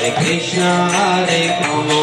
Hare Krishna Hare Rama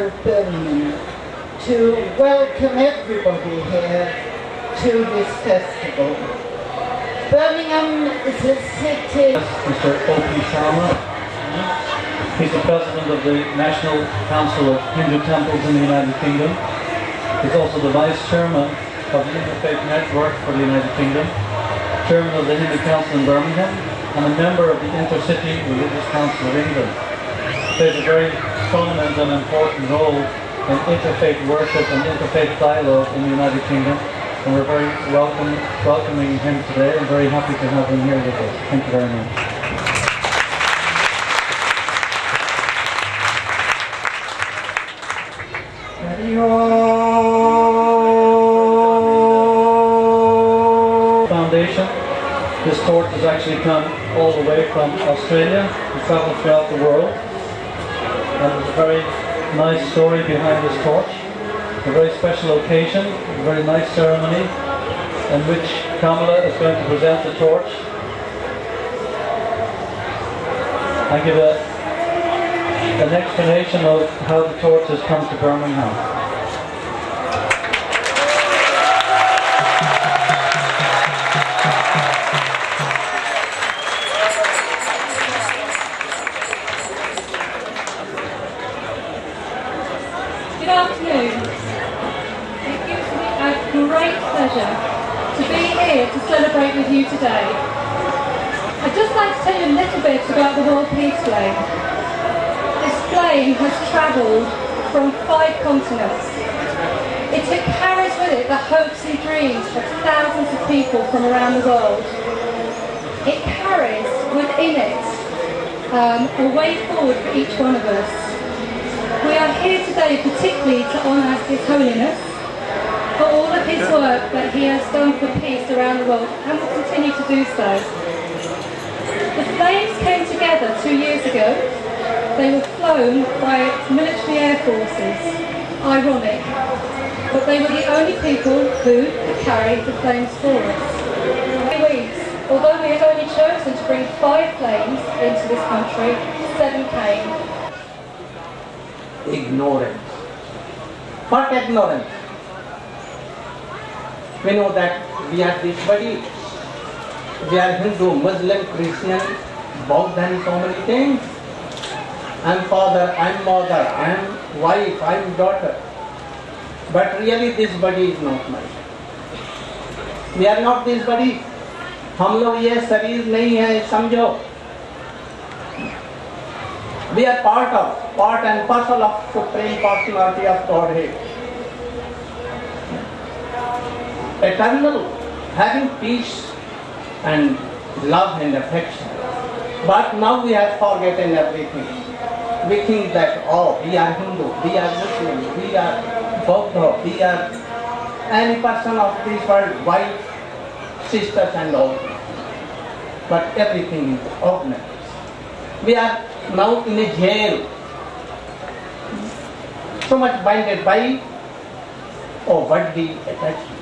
To welcome everybody here to this festival. Birmingham is a city Mr. O.P. Sharma. He's the president of the National Council of Hindu Temples in the United Kingdom. He's also the vice chairman of the Interfaith Network for the United Kingdom, chairman of the Hindu Council in Birmingham, and a member of the Intercity Religious Council of England. Plays a very prominent and important role in interfaith worship and interfaith dialogue in the United Kingdom. And we're very welcome, welcoming him today and very happy to have him here with us. Thank you very much. Foundation. This torch has actually come all the way from Australia and traveled throughout the world. And there's a very nice story behind this torch. A very special occasion, a very nice ceremony in which Kamala is going to present the torch. I give a, an explanation of how the torch has come to Birmingham. Forward for each one of us. We are here today particularly to honour His Holiness for all of his work that he has done for peace around the world and will continue to do so. The flames came together two years ago. They were flown by military air forces. Ironic. But they were the only people who could carry the flames forward. Weeks, although we had only chosen to bring five planes into this country, ignorance. What ignorance? We know that we are this body. We are Hindu, Muslim, Christian, Buddha and so many things. I'm father, I'm mother, I'm wife, I'm daughter. But really this body is not mine. We are not this body. हम लोग ये शरीर नहीं है समझो We are part of, part and parcel of Supreme Personality of Godhead. Eternal, having peace and love and affection. But now we have forgotten everything. We think that, oh, we are Hindu, we are Muslim, we are Buddha, we are any person of this world, wife, sisters and all. But everything is ordinary. We are now in a jail. So much binded by or worldly attachment.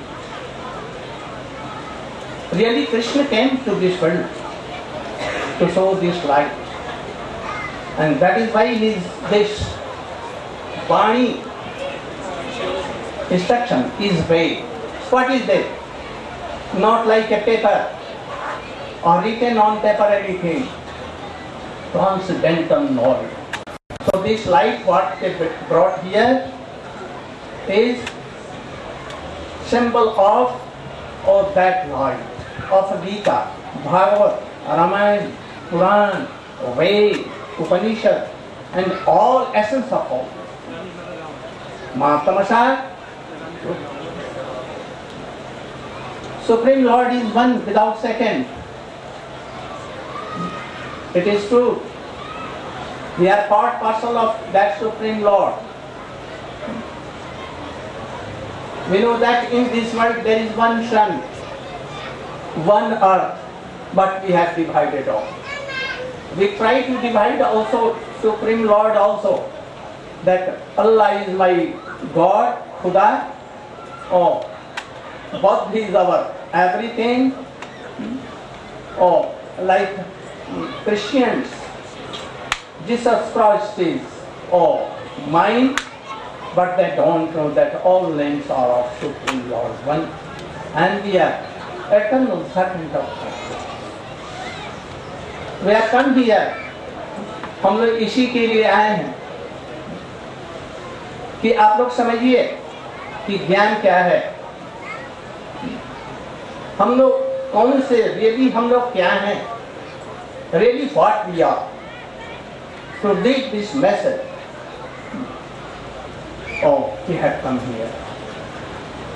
Really, Krishna came to this world to show this light. And that is why his this Vani instruction is vague. What is that? Not like a paper or written on paper anything. Transcendental knowledge. So this light what they brought here is symbol of or that light of Gita, Bhagavad, Ramayana, Puran, Ved, Upanishad and all essence of all. Mahatamasa Supreme Lord is one without second. It is true. We are part parcel of that Supreme Lord. We know that in this world there is one sun, one earth, but we have divided all. We try to divide also Supreme Lord also. That Allah is my God, Khuda, oh, or Buddha is our everything, or like Christians, Jesus Christ is or mine, but they don't know that all names are of Supreme Lord one, and we are eternal servant of God. We have come here, हम लोग इसी के लिए आए हैं कि आप लोग समझिए कि ज्ञान क्या है हम लोग कौन से रियली हम लोग क्या हैं really what we are to read this message. Oh, we have come here.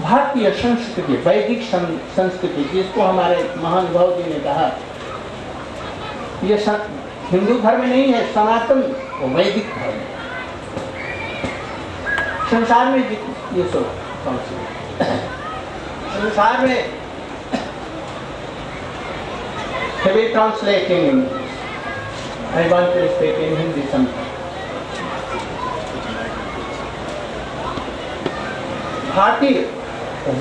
भारतीय संस्कृति वैदिक संस्कृति जिसको हमारे महानुभाव जी ने कहा ये हिंदू धर्म नहीं है सनातन वैदिक धर्म संसार में ये सो संसार में Can we translate in English? I want to speak in Hindi sometimes. भारतीय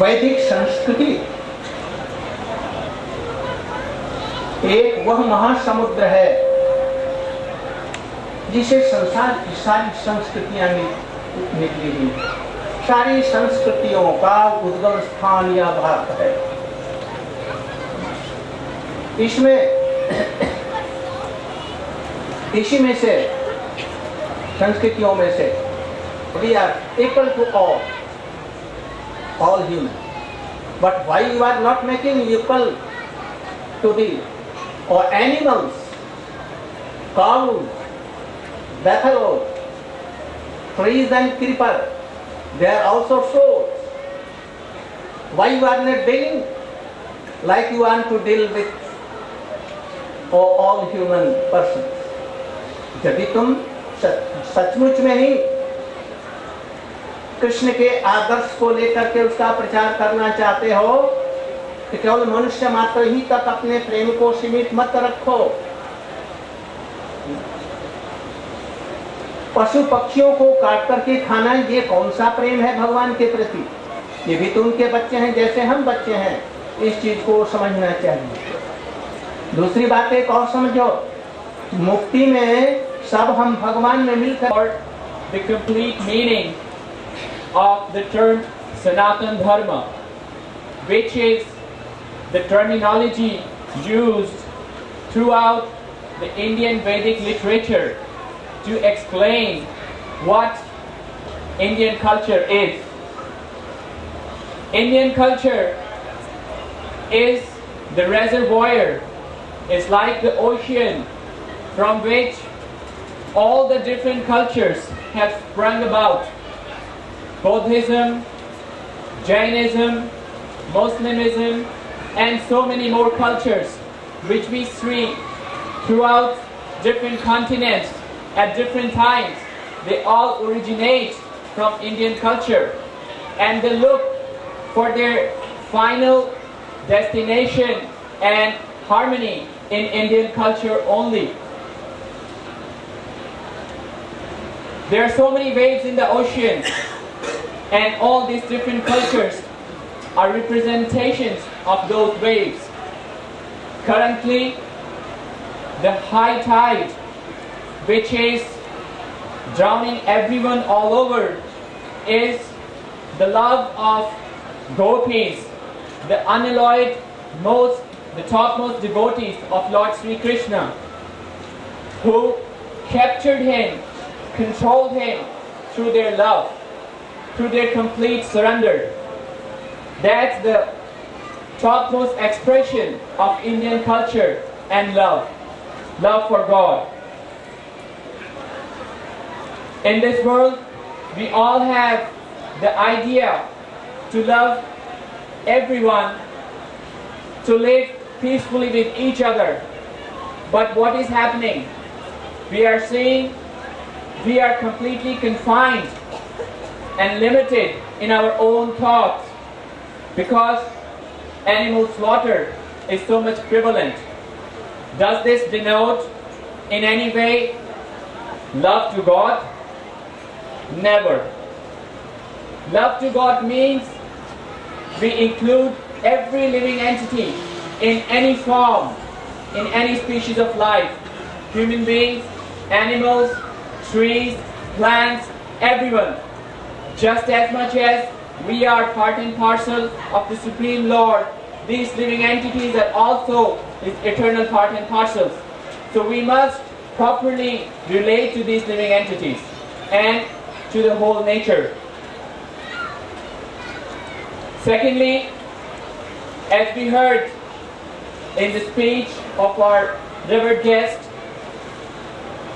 वैदिक संस्कृति एक वह महासमुद्र है, जिसे संसार की सारी संस्कृतियाँ निकली हुई सारी संस्कृतियों का उद्गम स्थान यह भारत है इसमें, इसी में से, संस्कृतियों में से we are equal to all all human but why you are not making equal to the other animals cow buffalo trees and creeper they are also so why you are not dealing like you want to deal with or all human persons. यदि तुम सच- सचमुच में ही कृष्ण के आदर्श को लेकर के उसका प्रचार करना चाहते हो तो केवल मनुष्य मात्र ही तक अपने प्रेम को सीमित मत रखो। पशु पक्षियों को काट करके खाना, ये कौन सा प्रेम है भगवान के प्रति? ये भी तो उनके बच्चे हैं, जैसे हम बच्चे हैं। इस चीज़ को समझना चाहिए। दूसरी बात एक और समझो मुक्ति में सब हम भगवान में मिलकर और the complete meaning of the term Sanatan Dharma, which is the terminology used throughout the Indian Vedic literature to explain what Indian culture is. Indian culture is the reservoir, is like the ocean from which all the different cultures have sprung about. Buddhism, Jainism, Muslimism, and so many more cultures which we see throughout different continents at different times. They all originate from Indian culture and they look for their final destination and harmony in Indian culture only. There are so many waves in the ocean, and all these different cultures are representations of those waves. Currently, the high tide, which is drowning everyone all over, is the love of gopis, the unalloyed, most, the topmost devotees of Lord Sri Krishna, who captured him, controlled him through their love, through their complete surrender. That's the topmost expression of Indian culture and love. Love for God. In this world, we all have the idea to love everyone, to live peacefully with each other. But what is happening? We are seeing we are completely confined and limited in our own thoughts because animal slaughter is so much prevalent. Does this denote in any way love to God? Never. Love to God means we include every living entity in any form, in any species of life. Human beings, animals, trees, plants, everyone. Just as much as we are part and parcel of the Supreme Lord, these living entities are also His eternal part and parcels. So we must properly relate to these living entities and to the whole nature. Secondly, as we heard in the speech of our revered guest,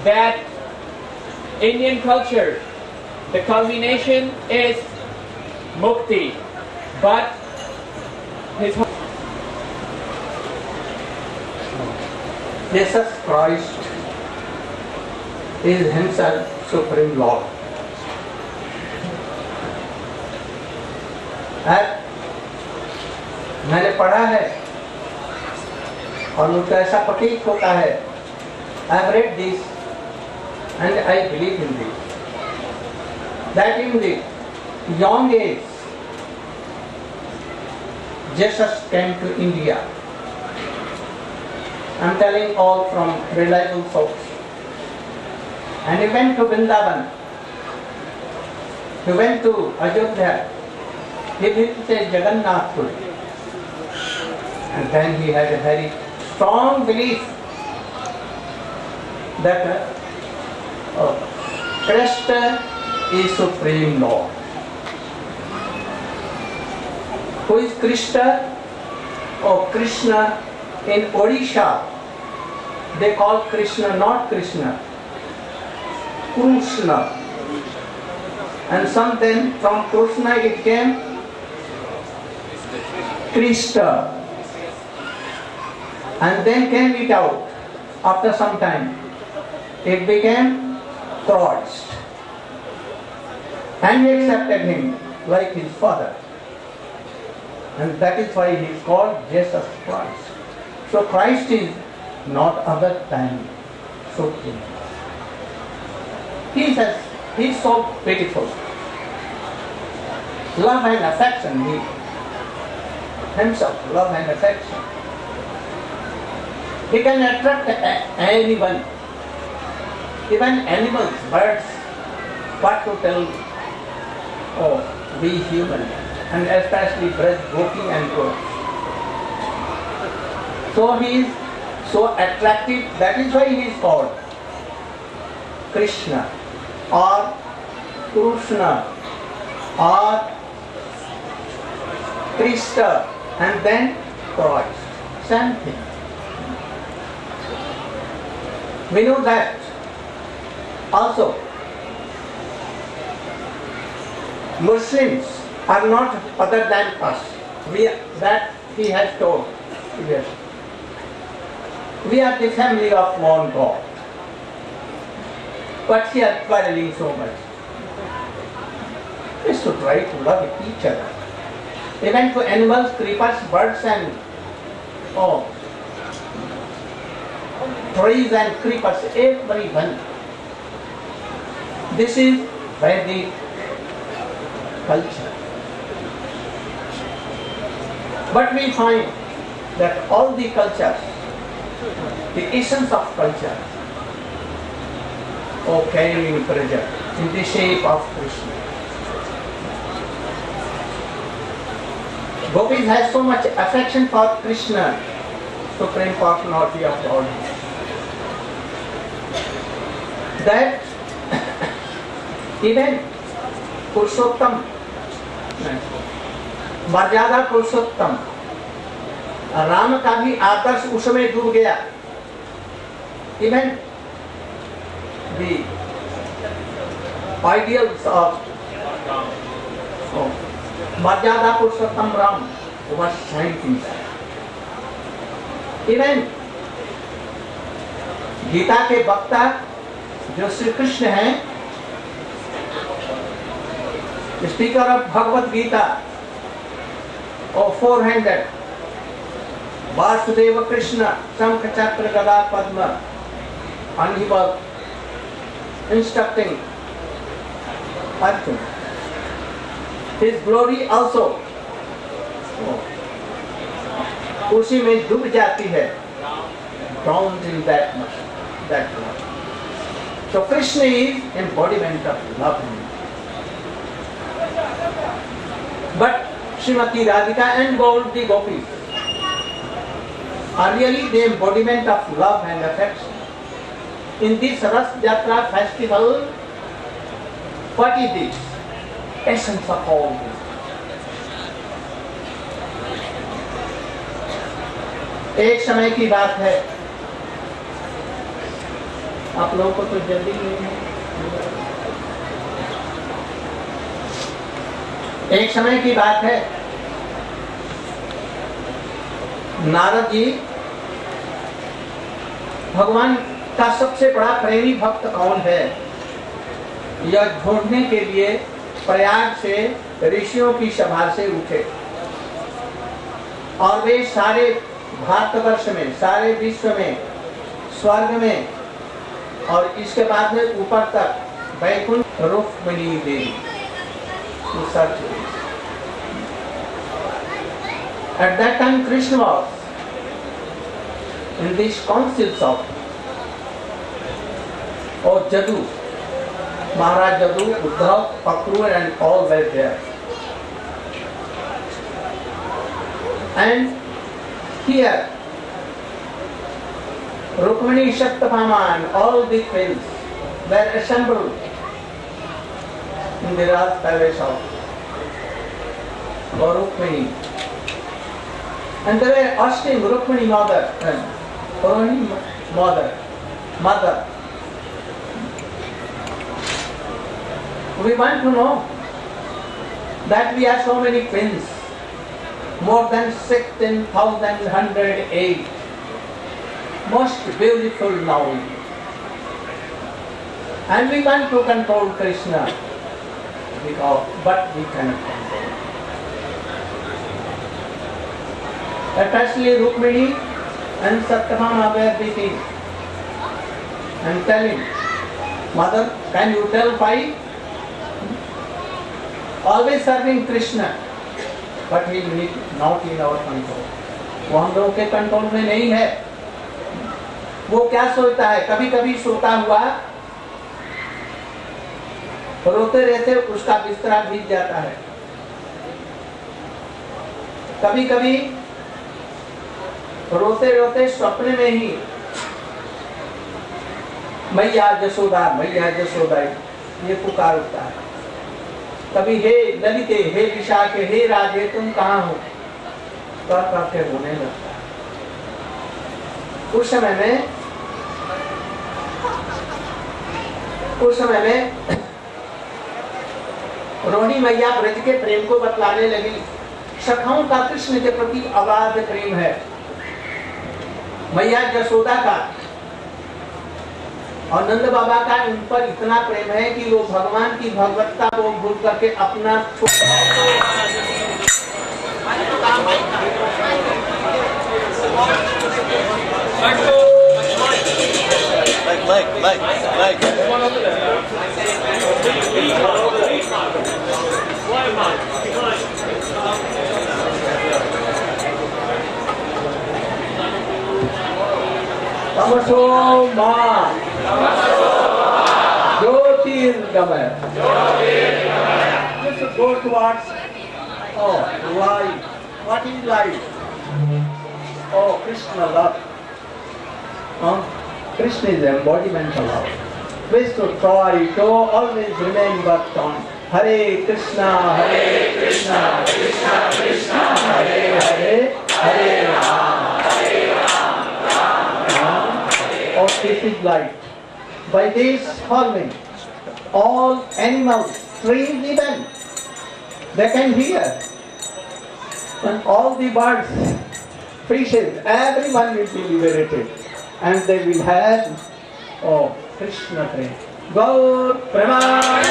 that Indian culture, the culmination is mukti, but his Jesus Christ is himself Supreme Lord. है मैंने पढ़ा है और मुझको ऐसा प्रतीत होता है I have read this and I believe in this that in the young age Jesus came to India. I'm telling all from reliable source. And he went to Vrindavan. He went to Ayodhya. He visited Jagannath Puri. And then he had a very strong belief that uh, oh, Krishna is Supreme Lord. Who is Krishna? Oh, Krishna in Odisha. They call Krishna not Krishna. Krishna. And some then from Krishna it came Krishna. And then came it out after some time. It became Christ. And he accepted him like his father. And that is why he is called Jesus Christ. So Christ is not other than Supreme. He says, he is so beautiful. Love and affection, he himself, love and affection. He can attract anyone, even animals, birds, what to tell oh, we human, and especially Braj Gopi and Gopi. So he is so attractive, that is why he is called Krishna or Krishna or Krista and then Christ. Same thing. We know that also Muslims are not other than us. We that he has told. Yes. We are the family of one God. But he is quarreling so much. We should try to love each other. Even to animals, creepers, birds and oh, trees and creepers, everyone. This is Vedic culture. But we find that all the cultures, the essence of culture, or carrying in the shape of Krishna. Gopis has so much affection for Krishna, supreme personality of God, that even Purushottam Maryada Purushottam Ram का भी आदर्श उसमें डूब गया even of oh, मर्यादा Purushottam Ram. Even Gita के वक्ता जो श्री कृष्ण है स्पीकर ऑफ़ भगवत गीता और फोर हंड्रेड वासुदेव कृष्ण शंख चक्र गदा पद्म instructing Arjun his glory also उसी में डूब जाती है। Down in that that glory तो Krishna is embodiment of love but Shrimati Radhika and gold the gopi are really the embodiment of love and affection in this Ras Yatra festival what is essence of all एक समय की बात है। आप लोगों को तो जल्दी नहीं है एक समय की बात है। नारद जी, भगवान का सबसे बड़ा प्रेमी भक्त कौन है? यह ढूँढने के लिए प्रयाग से ऋषियों की सभा से उठे। और वे सारे भारतवर्ष में, सारे विश्व में, स्वर्ग में और इसके बाद में ऊपर तक वैकुंठ रुक्मिणी देवी to search this. At that time, Krishna was in these councils of or Jadu, Maharaj Jadu, Uddhav, Pakru, and all were there. And here, Rukmini, Satyabhama, and all the queens were assembled in the Raj palace of Rukmini. And they were asking Rukmini mother, uh, and Rukmini mother, mother, we want to know that we have so many queens, more than 16,108, most beautiful now. And we want to control Krishna because, but we cannot control. Especially Rukmini and Satyabhama were beating and telling, Mother, can you tell why? Always serving Krishna, but he is not in our control. वो हम लोगों के control में नहीं है वो क्या सोचता है? कभी कभी सोता हुआ रोते रहते उसका बिस्तरा भीग जाता है। कभी कभी रोते रोते स्वप्न में ही मैया जसोदा मैया जसोदा, ये पुकार उठता है। कभी, हे ललिते, हे विशाखे, हे राधे तुम कहाँ हो? कर करके रोने लगता है। उस समय में उस समय में रोहिणी मैया ब्रज के प्रेम को बतलाने लगी। सखाओं का कृष्ण के प्रति अगाध प्रेम है। मैया जसोदा का और नंद बाबा का उन पर इतना प्रेम है कि वो भगवान की भगवत्ता को भूल करके अपना Leg, leg, leg, leg. There's one over there. Tamasoma. Tamasoma. Jyotirgamaya. Jyotirgamaya. Just go towards oh, light. What is light? Oh Krishna love. Huh? Krishna is the embodiment of love. Please to try to always remember on Hare Krishna, Hare Krishna, Krishna Krishna, Hare Hare, Hare Rama, Hare Rama. Rama, Rama. Oh, this is light. By this following, all animals, trees even, they can hear. And all the birds, fishes, everyone will be liberated. And they will have, oh, Krishna train. Gaur Preman!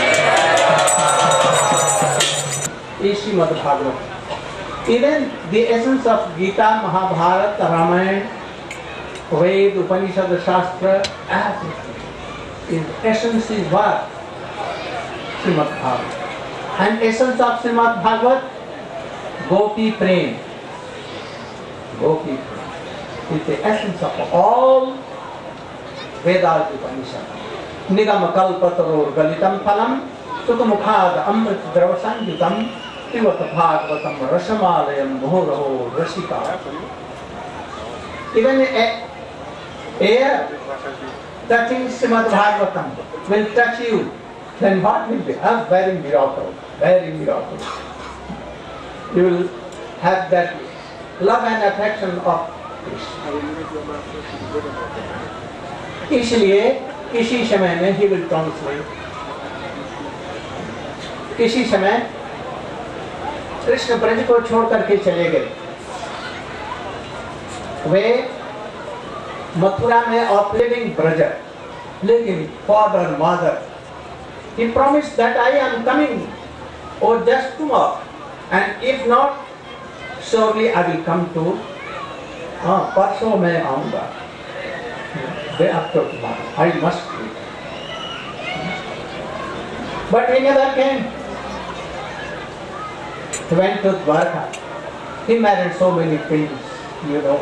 is Srimad Bhagavatam. Even the essence of Gita, Mahabharata, Ramayana, Ved, Upanishad, Shastra, everything. In essence is what? Srimad Bhagavatam. And essence of Srimad Bhagavat, Gopi Prem. Gopi. Is the essence of all Vedas Upanishad. Nigam kalpataror galitam phalam अमृत द्रव संयुतम पिबत भागवतम रसमालयम मुहुरहो रसिका Even air touching Srimad Bhagavatam will touch you, then what will be? A very miracle, very miracle. You will have that love and affection of इसलिए किसी समय में he will translate किसी समय कृष्ण ब्रज को छोड़ करके चले गए। वे मथुरा में ऑफ़ लिविंग ब्रज लेकिन father mother he promise that I am coming or just to मॉ and if not surely I will come to हाँ परसों मैं आऊँगा day after tomorrow I must be but he never came he went to Dwarka he married so many queens you know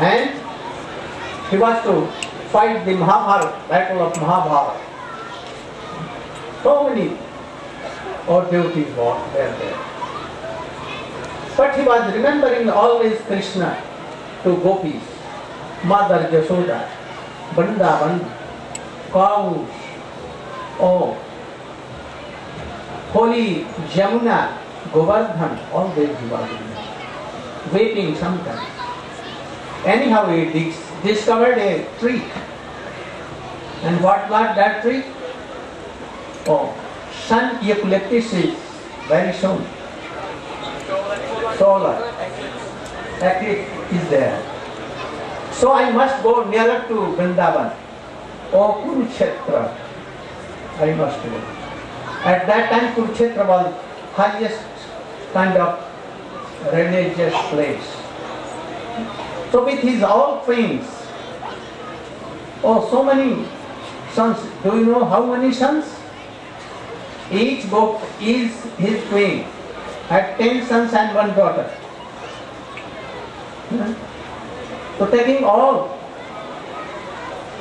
and he was to fight the Mahabharata, battle of Mahabharata. So many odd duties were there. But he was remembering always Krishna to gopis, Mother Jashoda, Vrindavan, cows, oh, holy Jamuna, Govardhan, always he was remembering, weeping sometimes. Anyhow, he dis- discovered a tree. And what was that tree? Oh, sun eucalyptus is very soon. Solar. Eclipse is there. So I must go nearer to Vrindavan. Oh, Kurukshetra. I must go. At that time, Kurukshetra was highest kind of religious place. So with his all things, oh, so many sons. Do you know how many sons? Each book is his queen. Had ten sons and one daughter. Hmm? So taking all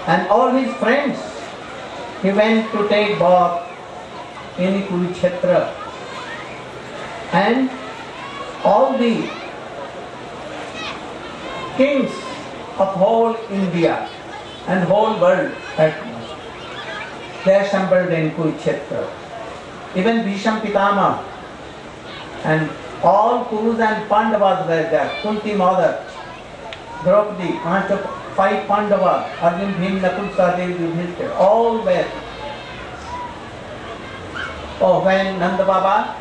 and all his friends, he went to take bath in Kurukshetra. And all the kings of whole India and whole world had they assembled in Kurukshetra. Even Bhisham Pitama and all Kurus and Pandavas were there. Kunti mother, Draupadi, five Pandavas, Arjun, Bhim, Nakul, Sahadev, Yudhishthir, all were. Oh, when Nanda Baba,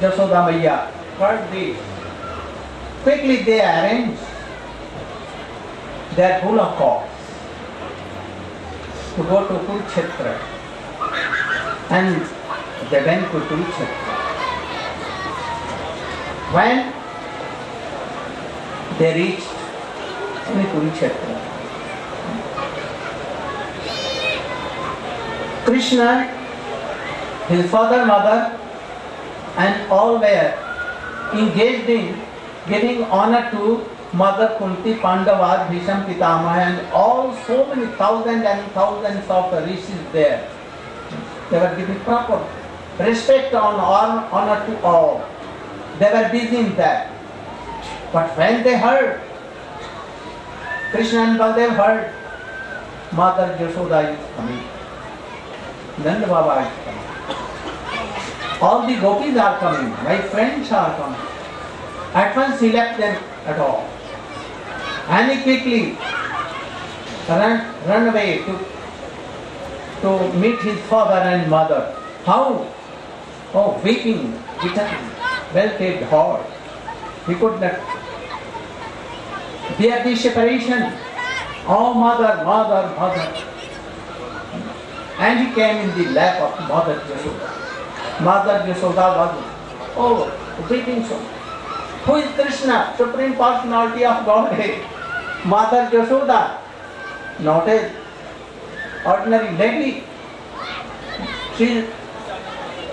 Jasoda Maiya heard this, quickly they arranged their bullock cars to go to Kurukshetra and they went to Kurukshetra. When they reached in Kurukshetra, Krishna, his father, mother, and all were engaged in giving honor to Mother Kunti, Pandavas, Bhisham Pitama, and all so many thousands and thousands of rishis there. They were giving proper respect honor, honor to all. They were busy in that. But when they heard, Krishna and Baldev heard, Mother Yashoda is coming. Nanda Baba is coming. All the gopis are coming. My friends are coming. At once he left them at all. And he quickly ran, ran away to, to meet his father and mother. How? Oh, weeping, bitterly, well paid hard. He could not bear the separation. Oh, mother, mother, mother. And he came in the lap of Mother Yashoda. Mother Yashoda was, oh, weeping so. Who is Krishna, Supreme Personality of Godhead? Mother Yashoda, not a ordinary lady. She is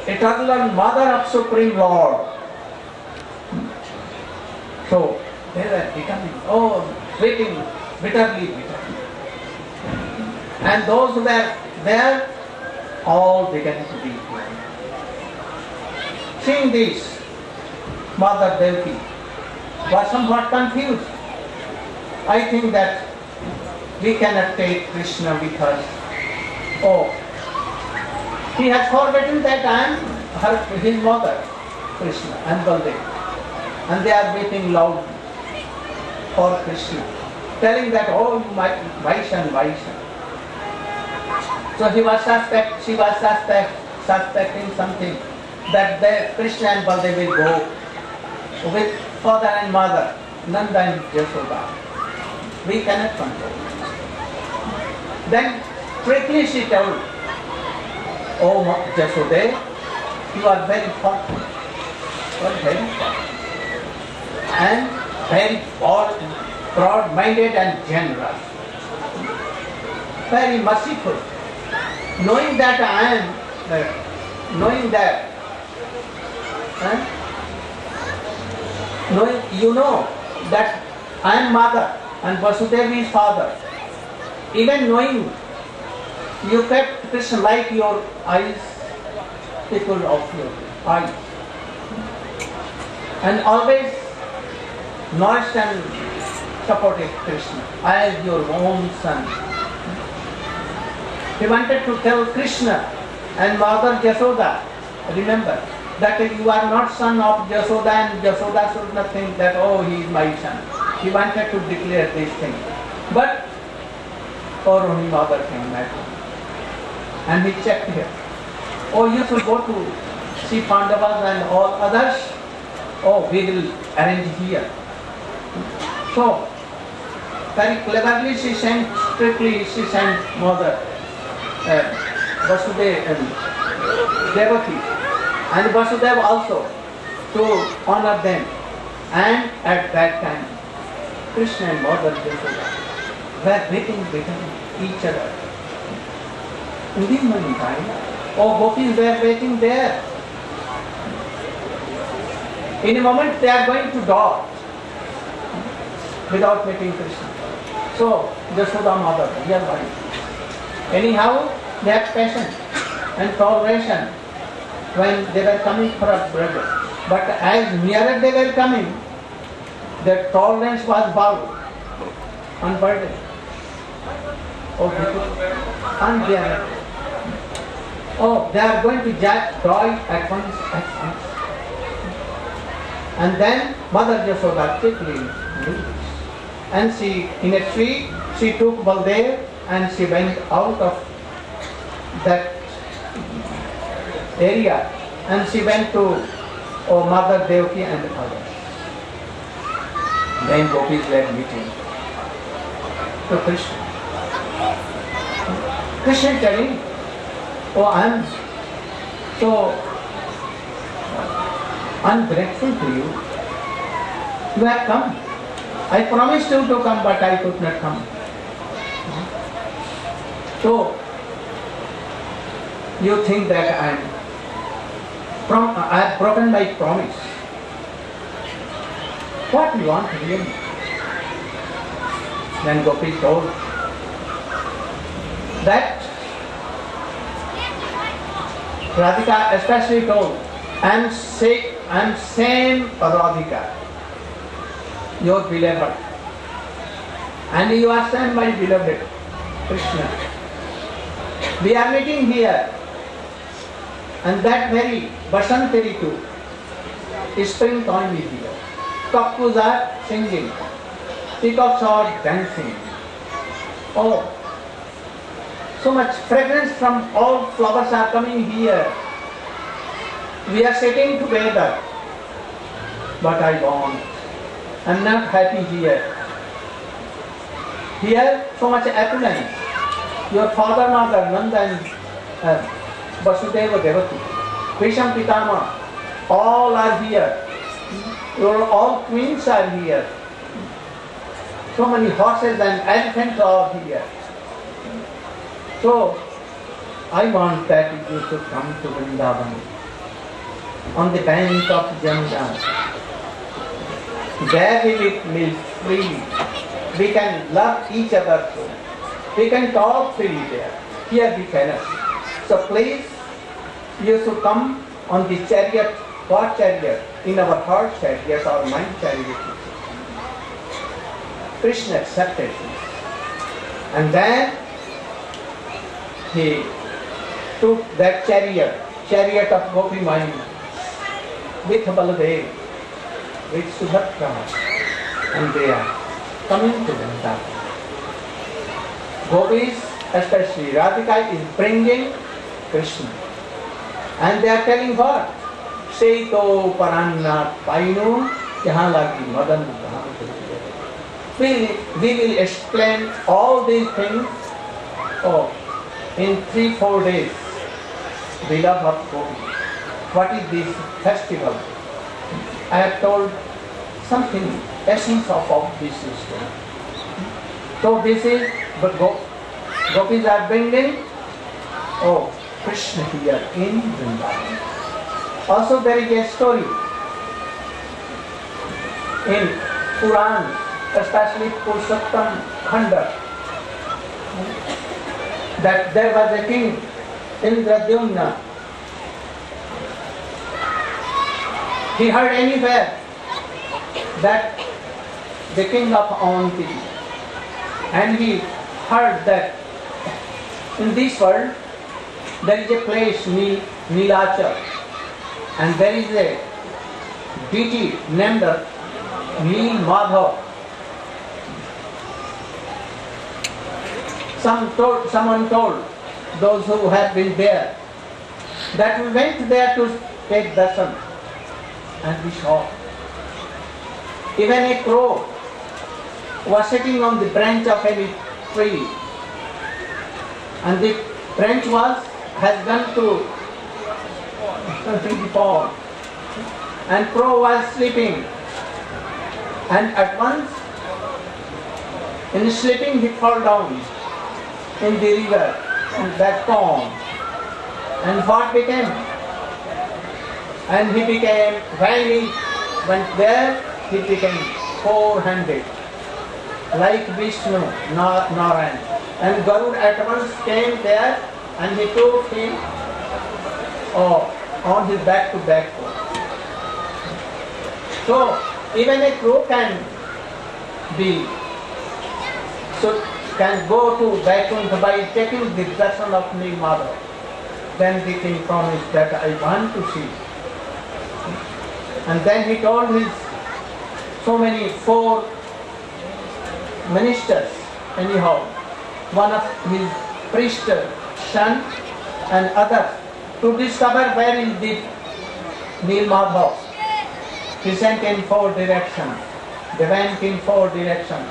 eternal mother of Supreme Lord. So they were becoming, oh, weeping bitterly, bitterly. And those who were there, all began to weep. Seeing this, Mother Devaki was somewhat confused. I think that we cannot take Krishna with us. Oh, he has forgotten that I am her, his mother, Krishna and Baldev. And they are weeping loudly for Krishna, telling that, oh, you my Vaishan, Vaishan. So he was suspect, she was suspect, suspecting something, that the Krishna and Baldev will go with father and mother, Nanda and Yashoda. We cannot control. Then quickly she told, Oh Yashoda, you are very thoughtful, you are very thoughtful, and very broad-minded and generous, very merciful. Knowing that I am, uh, knowing that, knowing, you know that I am mother and Vasudeva is father. Even knowing you kept Krishna like your eyes, people of your eyes. And always nourished and supported Krishna as your own son. He wanted to tell Krishna and Mother Jasoda, remember, that you are not son of Jasoda and Jasoda should not think that, oh, he is my son. He wanted to declare this thing. But Rohini mother came back and he checked here. Oh, you should go to see Pandavas and all others. Oh, we will arrange here. So, very cleverly she sent, strictly she sent mother, uh, Vasudeva and Devaki and Vasudeva also to honor them. And at that time, Krishna and Mother Yashoda were waiting between each other. Within Manipaya, oh gopis were waiting there. In a moment they are going to die without meeting Krishna. So, Yashoda Mother, real wife. Anyhow, they had patience and toleration when they were coming for a brother. But as nearer they were coming, their tolerance was bowed, unburdened. Oh, unbearable. Oh, they are going to judge at once, at once. And then Mother Yashoda quickly leaves. And she, in a tree, she took Baldev and she went out of that area and she went to oh, Mother Devaki and others. Then gopis were meeting to Krishna. Krishna telling, oh I am so ungrateful to you. You have come. I promised you to come but I could not come. So you think that I am from I have broken my promise. What do you want really? Then Gopi told that Radhika especially told, I am sick, I am same Radhika, your beloved. And you are same my beloved Krishna. We are meeting here and that very Basant Ritu, springtime is here. Cuckoos are singing, peacocks are dancing. Oh, so much fragrance from all flowers are coming here. We are sitting together, but I want. I'm not happy here. Here, so much opulence. Your father, mother, Nanda and uh, Vasudeva Devaki, Krishna Pitama, all are here. Your all queens are here. So many horses and elephants are here. So, I want that you should come to Vrindavan on the bank of Jamuna. There we live freely. We can love each other. We can talk freely there. Here we cannot. So please, you should come on the chariot, what chariot? In our heart chariot or mind chariot. Krishna accepted. And then he took that chariot, chariot of Gopi Mani, with Baladev, with Subhadra, and they are coming to Vrindavan. Gopis, especially Radhika, is bringing Krishna. And they are telling what? Say to Paranna Painu, yahan lagi madan we, we will explain all these things oh, in three, four days. Beloved of Gopi. What is this festival? I have told something, essence of all this story. So this is, but go, gopis are bringing, oh, Krishna here in Vrindavan. Also there is a story in Puran, especially Purushottam Khanda, that there was a king, Indradyumna. He heard anywhere that the king of Avanti, and he heard that in this world there is a place Nil, Nilachal, and there is a deity named Nil Madhav. Some told, someone told those who had been there that we went there to take darshan and we saw. Even a crow was sitting on the branch of a tree. And the branch was has gone to the pond and crow was sleeping. And at once in sleeping he fell down in the river and that pond and what became and he became when he went there he became four-handed like Vishnu, Narayan and Garud at once came there and he took him oh, on his back to back. So even a crow can be so can go to Vaikuntha by taking the darshan of Nil Madhav. Then the king promised that I want to see. And then he told his so many four ministers, anyhow, one of his priest son and others to discover where is the Nil Madhav. He sent in four directions. They went in four directions.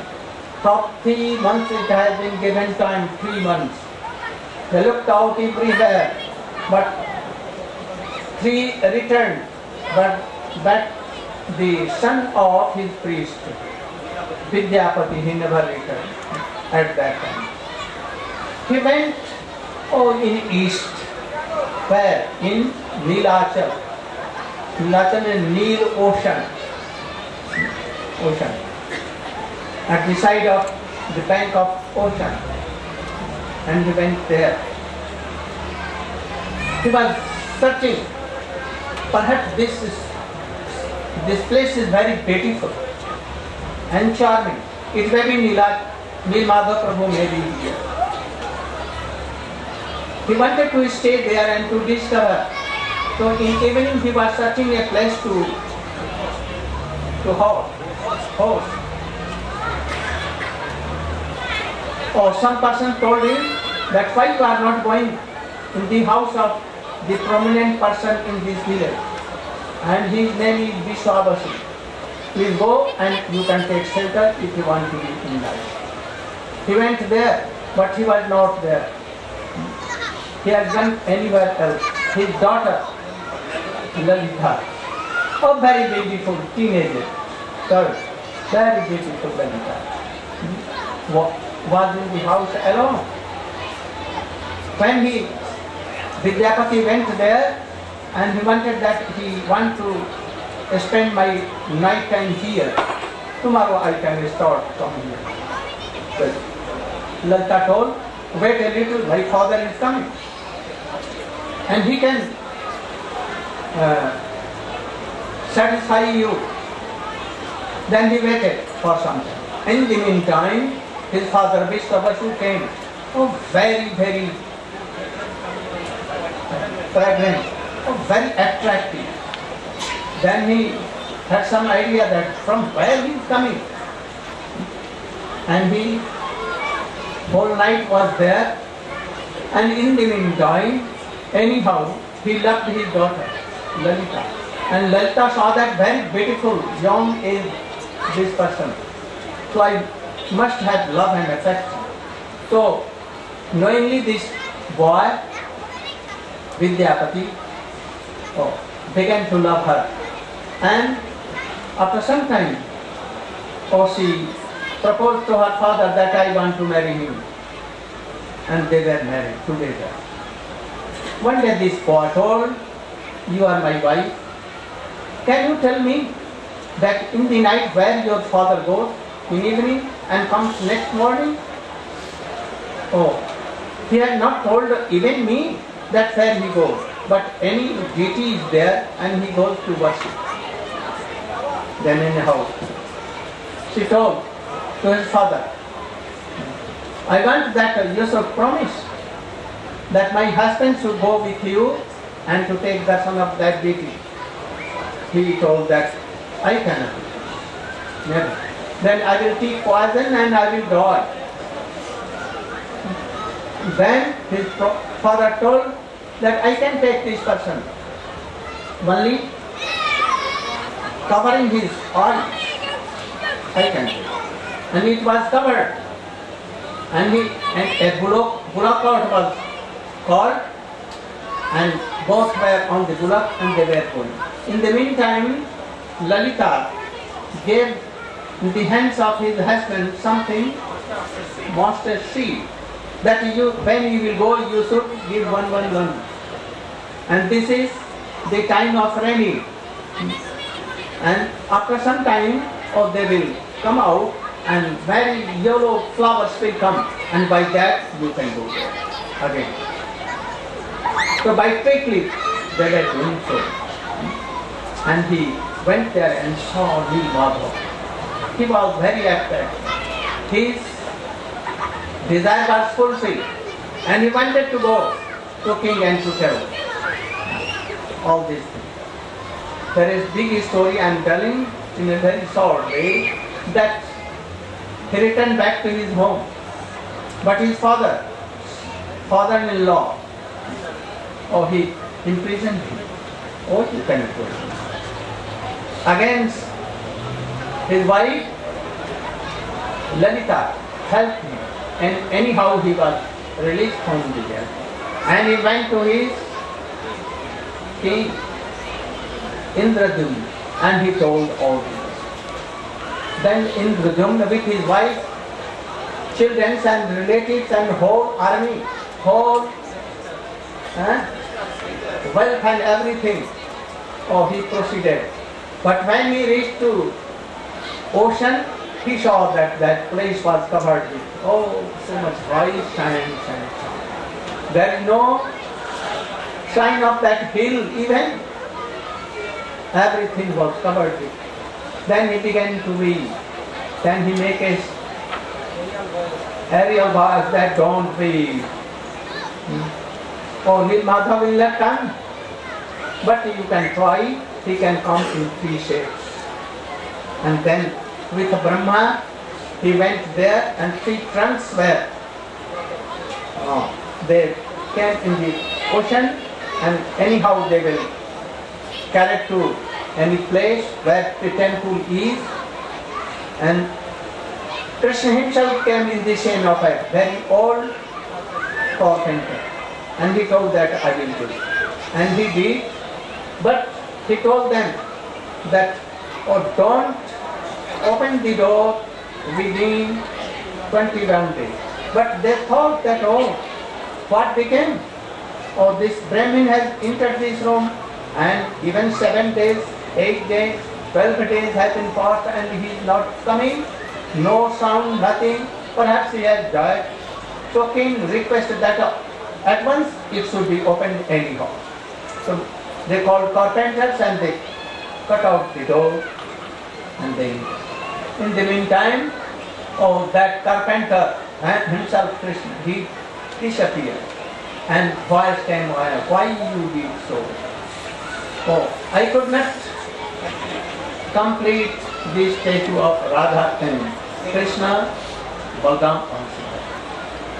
Top three months it has been given time, three months. They looked out everywhere, but three returned, but but the son of his priest, Vidyapati, he never returned at that time. He went oh in east, where? In Nilachal. Nilachal is Nil Ocean. Ocean. At the side of the bank of ocean. And he went there. He was searching. Perhaps this is this place is very beautiful and charming. It may be Nila, Nil Madhav Prabhu may be here. He wanted to stay there and to discover. So in evening he was searching a place to to host. host. Or some person told him that why you are not going in the house of the prominent person in this village. And his name is Vishwavasu. Please go and you can take shelter if you want to be in life. He went there, but he was not there. He has gone anywhere else. His daughter, Lalita, a very beautiful teenager, girl, very beautiful Lalita, wa- was in the house alone. When he, Vidyapati went there and he wanted that he want to spend my night time here. Tomorrow I can start from here. But Lalita told, wait a little, my father is coming. And he can uh, satisfy you. Then he waited for some. In the meantime, his father Vishwavasu came. Oh, very, very fragrant, oh, very attractive. Then he had some idea that from where he is coming. And he whole night was there. And in the meantime, anyhow, he left his daughter, Lalita. And Lalita saw that very beautiful, young age, this person. So I must have love and affection. So, knowingly this boy, Vidyapati, began to love her. And after some time, oh, she proposed to her father that I want to marry him. And they were married together. One day this boy told, you are my wife. Can you tell me that in the night where your father goes in evening and comes next morning? Oh, he had not told even me that where he goes, but any deity is there and he goes to worship. Then house. she told to his father, I want that should promise that my husband should go with you and to take the son of that deity. He told that I cannot. Never. Then I will take poison and I will die. Then his father told that I can take this person. Only covering his eyes. I can take. And it was covered. And he and a bullock, bullock cart was called and both were on the bullock and they were going. In the meantime, Lalita gave in the hands of his husband something, monster seed, that you, when you will go, you should give one, one, one. And this is the time of rainy. And after some time, oh, they will come out and very yellow flowers will come and by that you can go there again. So by quickly they were doing so. And he went there and saw Nil Madhav. He was very upset. His desire was fulfilled. And he wanted to go to king and to tell all these things. There is big story I am telling in a very short way that he returned back to his home. But his father, father-in-law, oh, he imprisoned him. Oh, he cannot. Against his wife, Lalita helped him. And anyhow he was released from the jail. And he went to his king, Indradyumna, and he told all this. Then Indradyumna with his wife, children and relatives and whole army, whole wealth and everything, oh, he proceeded. But when he reached to ocean, he saw that that place was covered with, oh, so much sand, sand, sand. There is no sign of that hill even. Everything was covered. Then he began to weep. Then he make a aerial bars that don't weep. Hmm. Oh, Nil Madhav will not come. But you can try, he can come in three shapes. And then with Brahma, he went there and three trunks were, uh, they came in the ocean and anyhow they will carry to any place where the temple is and Krishna himself came in the scene of a very old carpenter and he told that I will do. And he did, but he told them that, oh don't open the door within 21 days. But they thought that, oh, what became? Oh, this Brahmin has entered this room and even seven days, eight days, twelve days have been passed and he is not coming. No sound, nothing. Perhaps he has died. So king requested that at once it should be opened anyhow. So they called carpenters and they cut out the door and they in the meantime, oh, that carpenter himself, Krishna, he disappeared. And voice came, why you did so? Oh, I could not complete the statue of Radha and Krishna, Balram.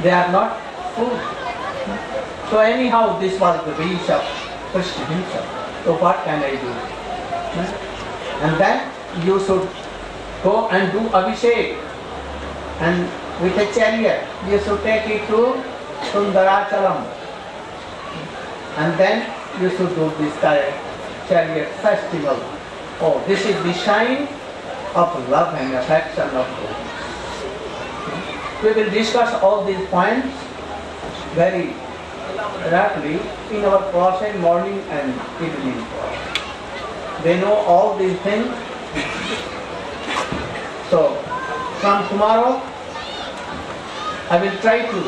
They are not food. So anyhow, this was the wish of Krishna himself. So what can I do? And then you should go and do Abhishek. And with a chariot, you should take it to Sundarachalam. And then you should do this chariot festival. Oh, this is the sign of love and affection of God. We will discuss all these points very rapidly in our process morning and evening. They know all these things so, from tomorrow, I will try to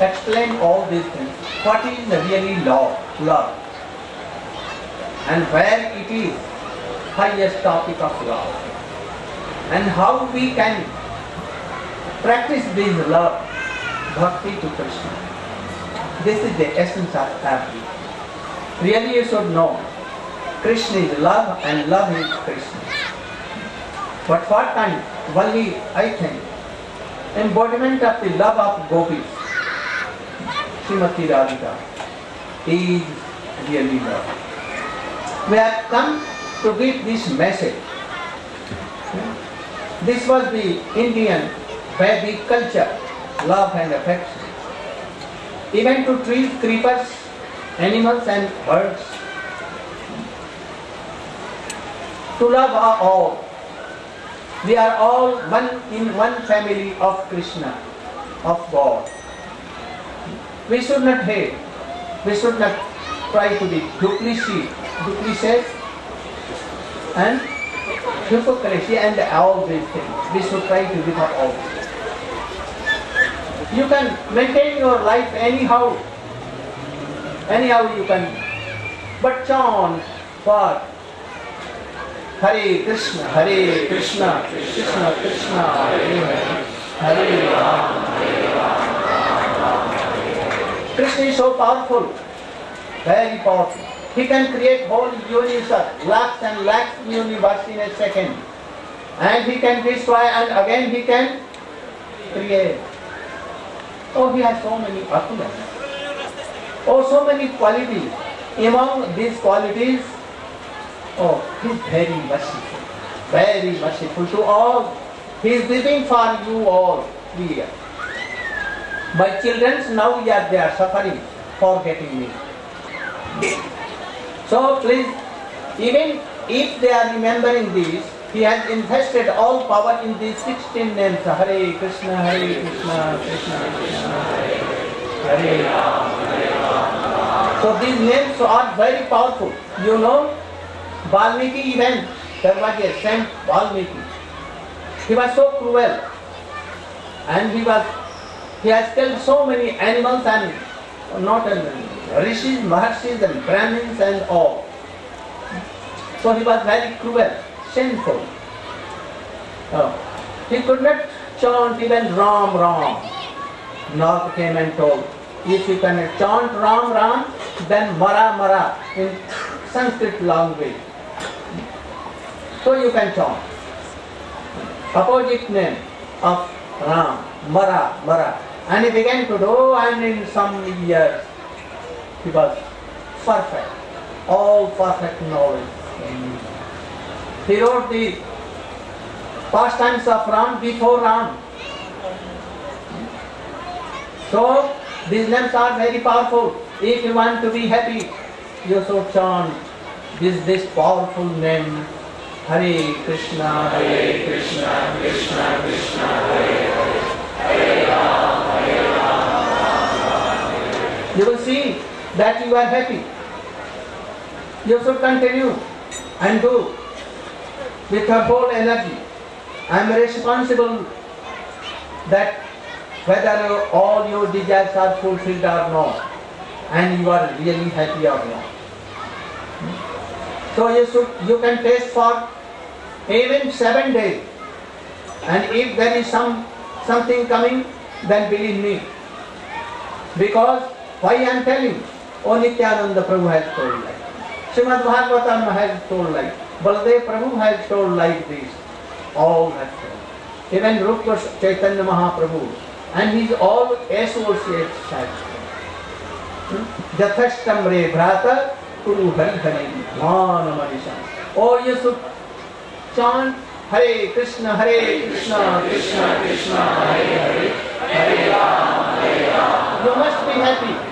explain all these things. What is really love? Love. And where it is highest topic of love. And how we can practice this love, bhakti to Krishna. This is the essence of everything. Really you should know, Krishna is love and love is Krishna. But what kind? Only, I think, embodiment of the love of gopis, Srimati Radhika, is really love. We have come to give this message. This was the Indian Vedic culture, love and affection. Even to trees, creepers, animals and birds. To love are all. We are all one in one family of Krishna, of God. We should not hate. We should not try to be duplicity, duplicitous and hypocrisy and all these things. We should try to give up all. You can maintain your life anyhow. Anyhow you can, but chant for Hare Krishna, Hare Krishna, Krishna Krishna, Hare Hare, Hare Ram. Krishna is so powerful, very powerful. He can create whole universe, lakhs and lakhs universe in a second. And he can destroy and again he can create. Oh, he has so many opulence. Oh, so many qualities. Among these qualities, oh, he is very merciful, very merciful to all. He is living for you all here. My children now yeah, they are suffering for getting me. So please, even if they are remembering this, he has invested all power in these 16 names. Hare Krishna, Hare Krishna, Krishna Krishna, Hare Hare Ram. So these names are very powerful. You know, Valmiki even, there was a saint Valmiki. He was so cruel. And he was, he has killed so many animals and not only rishis, maharshis and brahmins and all. So he was very cruel, sinful. Oh. He could not chant even Ram Ram. Narad came and told, if you can chant Ram Ram, then Mara Mara in Sanskrit language. So you can chant. Opposite name of Ram, Mara, Mara. And he began to do and in some years he was perfect, all perfect knowledge. He wrote the pastimes of Ram before Ram. So these names are very powerful. If you want to be happy, you should chant this this powerful name. Hare Krishna, Hare Krishna, Krishna Krishna, Hare that you are happy. You should continue and do with your whole energy. I am responsible that whether all your desires are fulfilled or not, and you are really happy or not. So you should you can taste for even seven days. And if there is some something coming, then believe me. Because why I am telling? Prabhu has told like. Srimad Bhagavatam has told like. Baladev Prabhu has told like this. All have told. Even Rupa Chaitanya Mahaprabhu and his all associates have told. Jathashtam re bhrata kuru hari hari man manisha. Oh, you should chant Hare Krishna, Hare Krishna, Krishna Krishna, Hare Hare, Hare Ram, Hare Ram. You must be happy.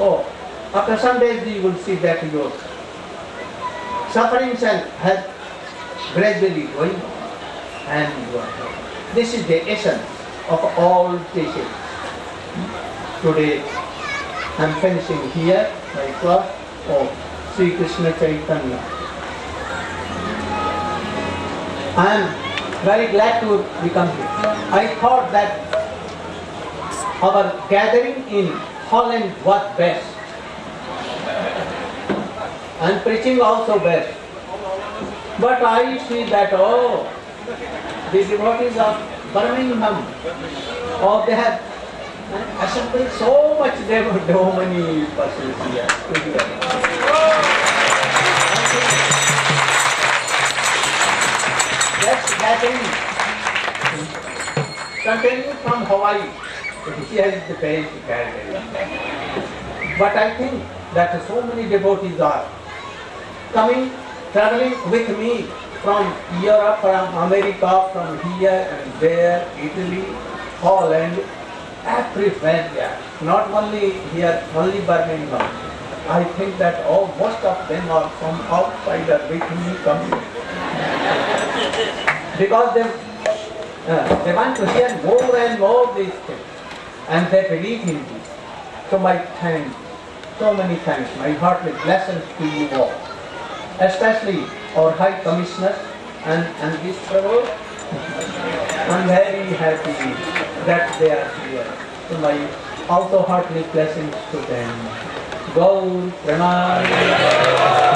Oh, after some days you will see that your suffering has gradually going on and you are happy. This is the essence of all teaching. Today I am finishing here my class of Sri Krishna Chaitanya. I am very glad to become here. I thought that our gathering in Holland was best. And preaching also best. But I see that, oh, the devotees of Birmingham, oh, they have assembled so much, many persons here. That's gathering. Continue from Hawaii. Here is the base gathering. But I think that so many devotees are coming, traveling with me from Europe, from America, from here and there, Italy, Holland, everywhere. Yeah. Not only here, only Birmingham. I think that all most of them are from outside with me coming. because they, uh, they want to hear more and more these things. And they believe in this. So my thanks, so many thanks, my heartly blessings to you all. Especially our High Commissioner and, and this Prabhu. I'm very happy that they are here. So my also heartily blessings to them. Go, Pranam.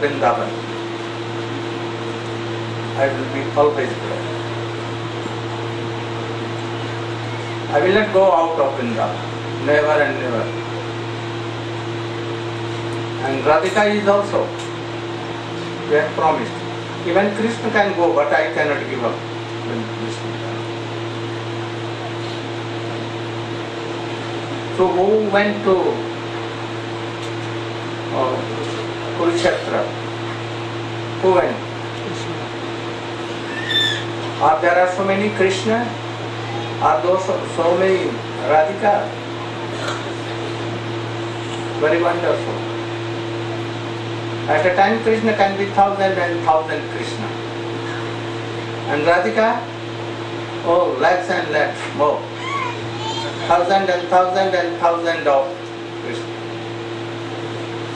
Vrindavan. I will be always there. I will not go out of Vrindavan, never and never. And Radhika is also, we have promised. Even Krishna can go, but I cannot give up. So who went to Went? Are there are so many Krishna? Are those so, so many Radhika? Very wonderful. At a time Krishna can be thousand and thousand Krishna. And Radhika? Oh, lakhs and lakhs more. Thousand and thousand and thousand of Krishna.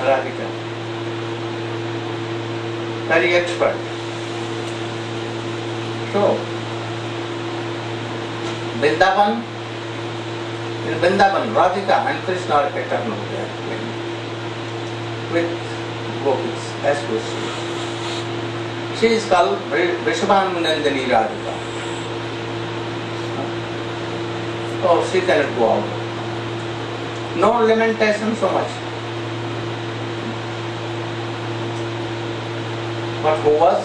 Radhika. Very expert. So, Vrindavan, in Vrindavan, Radhika and Krishna are eternal there with gopis as see. She is called Vrishabhanandani Radhika. Oh, she cannot go out. No lamentation so much. But who was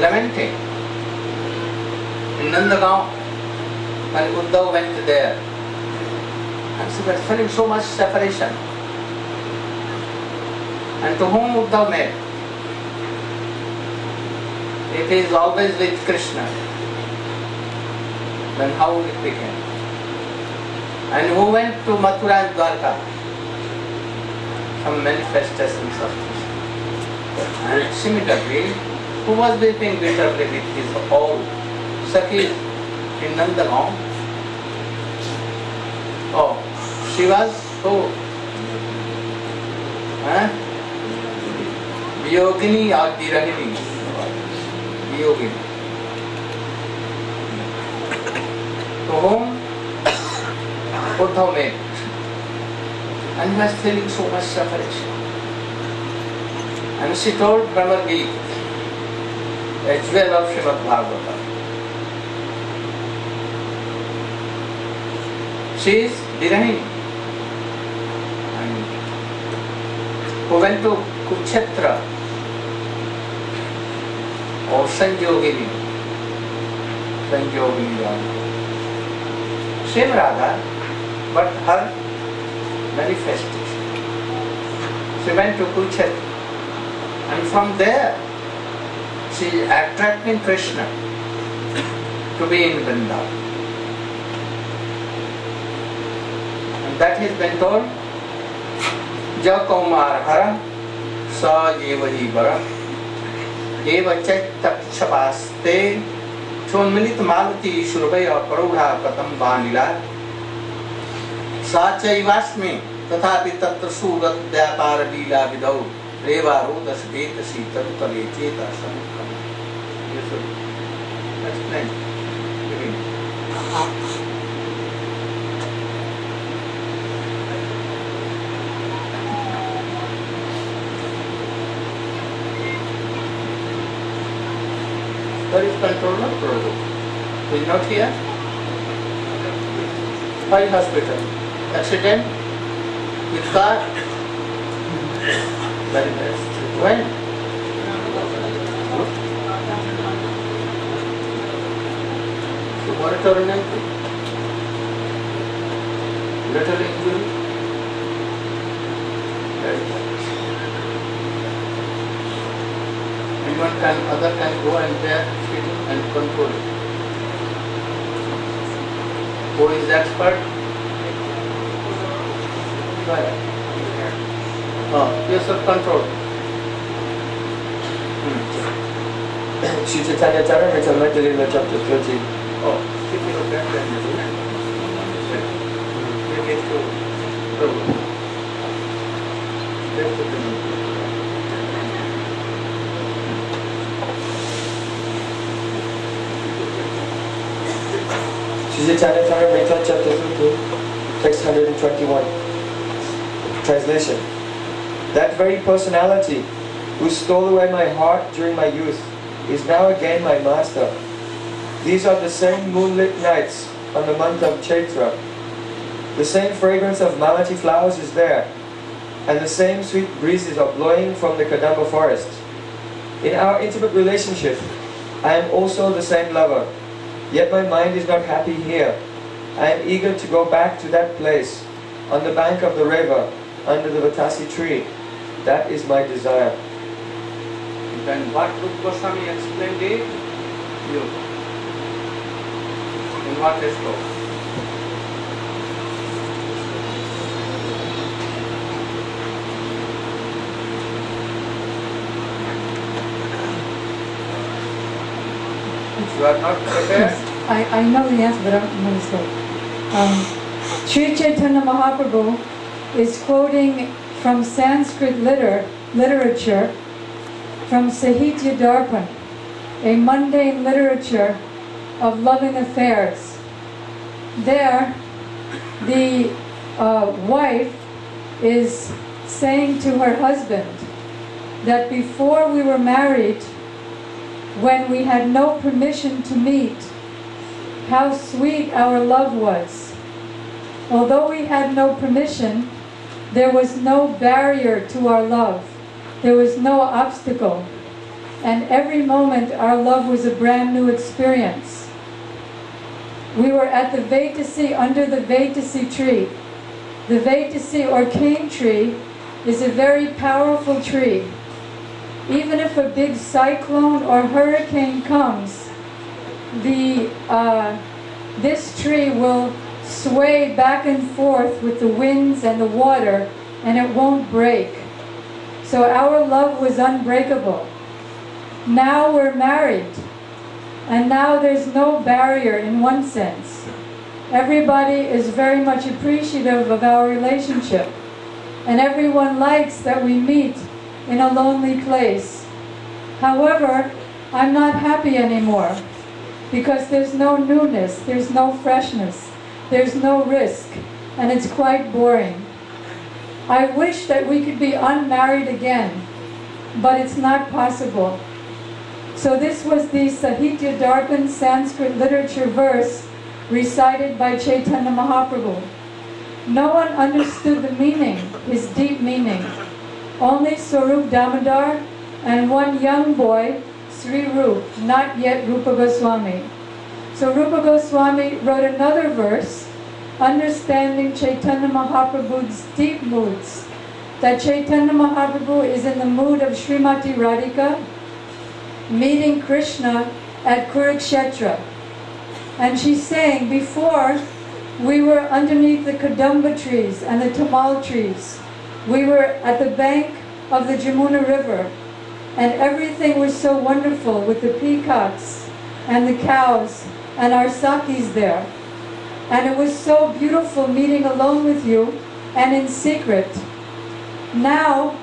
lamenting? In Nandagaon, when Uddhav went there, and she was feeling so much separation. And to whom Uddhav met? He is always with Krishna, then how it became? And who went to Mathura and Dwarka? Some manifestations of. And similarly, who was weeping bitterly with his all Sakhis in Nandagaon? Oh, she was who? Huh? Yogini or Virahini? Yogini. To whom Uddhav met. And he was feeling so much separation. And she told Brahma Gita, a jewel of Srimad Bhagavatam. She is Virahini. And who went to Kurukshetra or Sanjogini. Sanjogini Radha. Same Radha, but her manifestation. She went to Kurukshetra. And from there, she attracting Krishna to be in Vrindavan. And that has been told, Ja Kaumar Hara Sa Jevahi Bara Eva Chaitakshapaste Chonmanit Malati Shurvaya Parudha Patam Vanila Sa Chaivasmi तथापि तत्र सूरत व्यापार लीला विधौ रेवारोदश्वेत शीतल तले चेता समुखम ये सब explain Where is controller? Prologue. Is not here? File hospital. Accident? With car? Nice. When? So monitoring entry? Little injury? Very. Anyone can, other can go and there sit and control it. Who is the expert? Where? Oh, yes, sir, control. Hmm. Sri Chaitanya Charitamrita the chapter 13. Oh, if you look at that, you do it. Make it to Prabhu. Let's put them. Sri Chaitanya Charitamrita chapter 13, text 121. Translation. That very personality who stole away my heart during my youth is now again my master. These are the same moonlit nights on the month of Chaitra. The same fragrance of malati flowers is there, and the same sweet breezes are blowing from the Kadamba forest. In our intimate relationship, I am also the same lover, yet my mind is not happy here. I am eager to go back to that place, on the bank of the river, under the Vatasi tree. That is my desire. Then what Rupa Goswami explained it? You. In what sloka? You are not prepared? I, I know the answer, but I'm going to say. Um, Sri Chaitanya Mahaprabhu is quoting from Sanskrit liter, literature from Sahitya Darpan, a mundane literature of loving affairs. There, the uh, wife is saying to her husband that before we were married, when we had no permission to meet, how sweet our love was. Although we had no permission, there was no barrier to our love. There was no obstacle. And every moment our love was a brand new experience. We were at the Vaitasi, under the Vaitasi tree. The Vaitasi or cane tree is a very powerful tree. Even if a big cyclone or hurricane comes, the uh, this tree will sway back and forth with the winds and the water, and it won't break. So our love was unbreakable. Now we're married, and now there's no barrier in one sense. Everybody is very much appreciative of our relationship, and everyone likes that we meet in a lonely place. However, I'm not happy anymore because there's no newness, there's no freshness, there's no risk, and it's quite boring. I wish that we could be unmarried again, but it's not possible. So this was the Sahitya Darpan Sanskrit literature verse recited by Chaitanya Mahaprabhu. No one understood the meaning, his deep meaning. Only Swarup Damodar and one young boy, Sri Rup, not yet Rupa Goswami. So Rupa Goswami wrote another verse, understanding Chaitanya Mahaprabhu's deep moods. That Chaitanya Mahaprabhu is in the mood of Srimati Radhika, meeting Krishna at Kurukshetra. And she's saying, before we were underneath the Kadamba trees and the Tamal trees. We were at the bank of the Jamuna River, and everything was so wonderful with the peacocks and the cows and our there. And it was so beautiful meeting alone with you and in secret. Now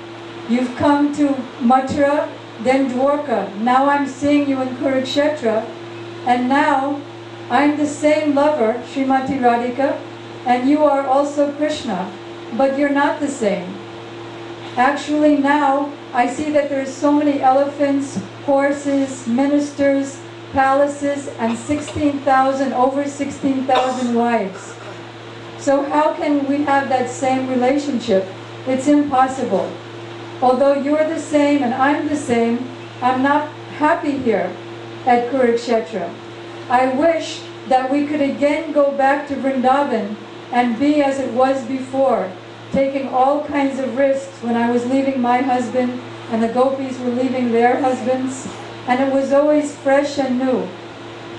you've come to Mathura, then Dwarka. Now I'm seeing you in Kurukshetra, and now I'm the same lover, Srimati Radhika, and you are also Krishna, but you're not the same. Actually now, I see that there's so many elephants, horses, ministers, palaces and 16,000, over 16,000 wives. So how can we have that same relationship? It's impossible. Although you're the same and I'm the same, I'm not happy here at Kurukshetra. I wish that we could again go back to Vrindavan and be as it was before, taking all kinds of risks when I was leaving my husband and the gopis were leaving their husbands, and it was always fresh and new.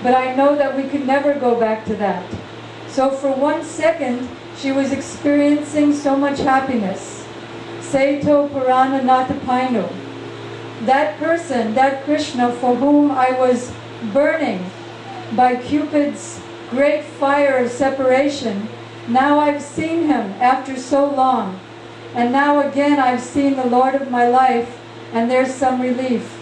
But I know that we could never go back to that. So for one second, she was experiencing so much happiness. Seito Purana Natapainu. That person, that Krishna for whom I was burning by Cupid's great fire of separation, now I've seen him after so long. And now again I've seen the Lord of my life, and there's some relief.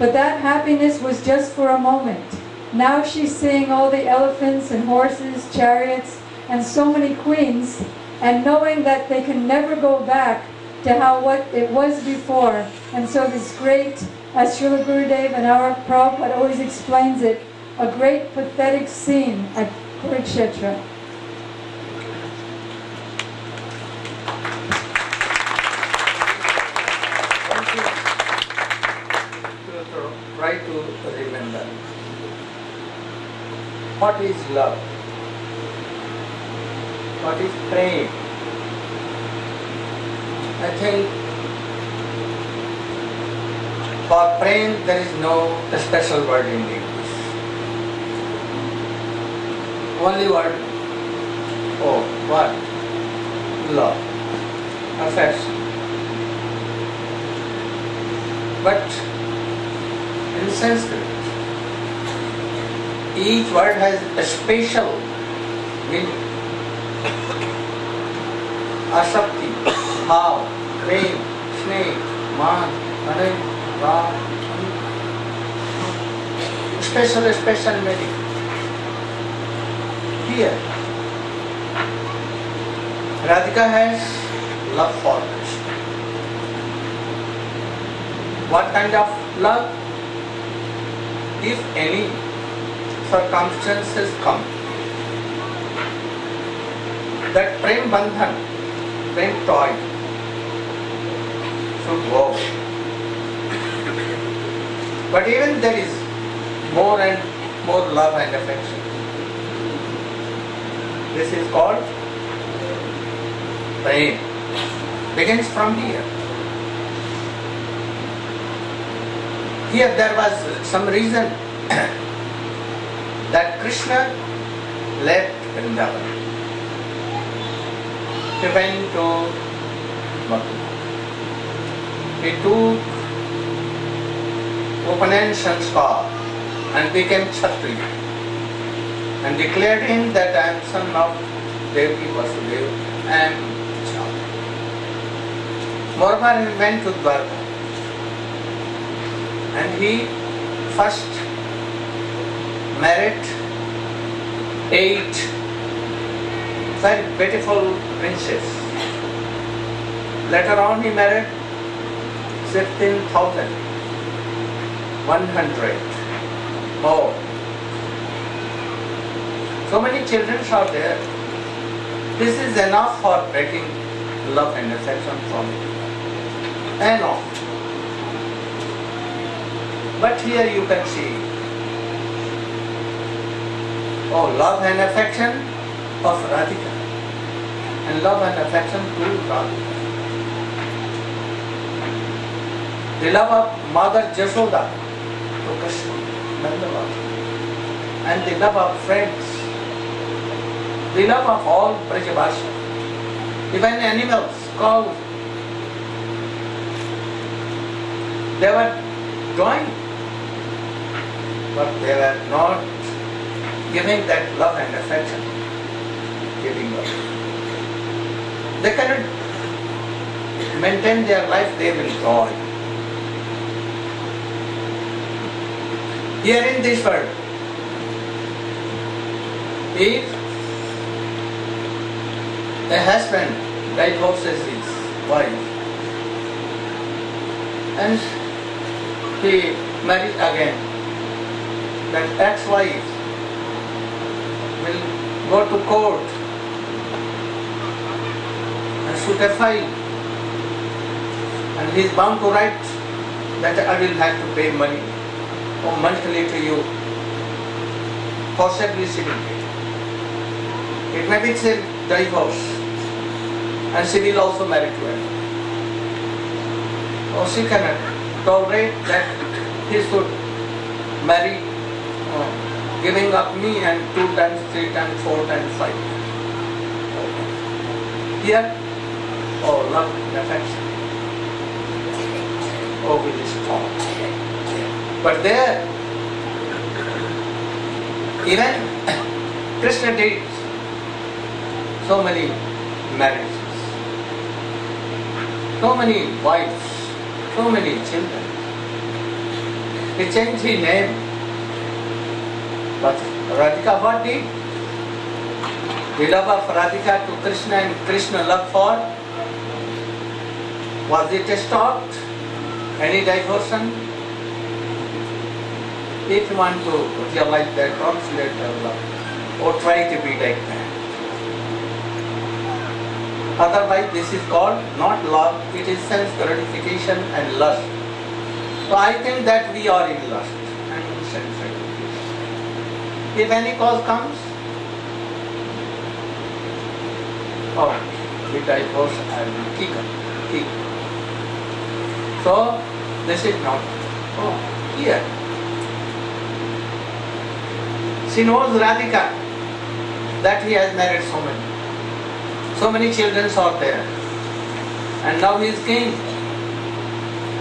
But that happiness was just for a moment. Now she's seeing all the elephants and horses, chariots, and so many queens, and knowing that they can never go back to how what it was before. And so this great, as Srila Gurudev and our Prabhupada always explains it, a great pathetic scene at Kurukshetra. to try to remember what is love, what is praying. I think for praying there is no special word in English. Only word, oh, what? Love, affection. But in Sanskrit, each word has a special meaning. Asakti, bhav, prem, sneh, man, anay, ram. Special, special meaning. Here, Radhika has love for Krishna. What kind of love? If any circumstances come, that prem bandhan, prem toy should go. But even there is more and more love and affection. This is called prem. Begins from here. Here there was some reason that Krishna left Vrindavan. He went to Mathura. He took Upanan Sanskar and became Kshatriya and declared him that I am son of Devi Vasudeva, am child. Moreover, he went to Dwarka and he first married eight very beautiful princesses. Later on he married fifteen thousand one hundred more. So many children are there. This is enough for breaking love and affection from enough. But here you can see, oh, love and affection of Radhika. And love and affection to Radhika. The love of Mother Jashoda to Krishna, Nandalal, and the love of friends, the love of all Brajabhasha, even animals, cows, they were joined but they were not giving that love and affection, giving love. They cannot maintain their life, they will die. Here in this world, if a husband divorces his wife and he marries again, that ex-wife will go to court and shoot a file and he is bound to write that I will have to pay money or monthly to you possibly civil. It may be a divorce and she will also marry to him. Or she cannot tolerate that he should marry uh, giving up me and two times, three times, four times, five. Here, oh love and affection. Oh, will strong. But there, even Krishna did so many marriages, so many wives, so many children. He changed his name. But Radhika what did? The love of Radhika to Krishna and Krishna love for? Was it stopped? Any diversion? If you want to realize that, translate your love or try to be like that. Otherwise, this is called not love, it is sense gratification and lust. So I think that we are in lust If any cause comes, oh, we divorce and we kick kick. So, this is not, oh, here. She knows Radhika that he has married so many. So many children are there. And now he is king.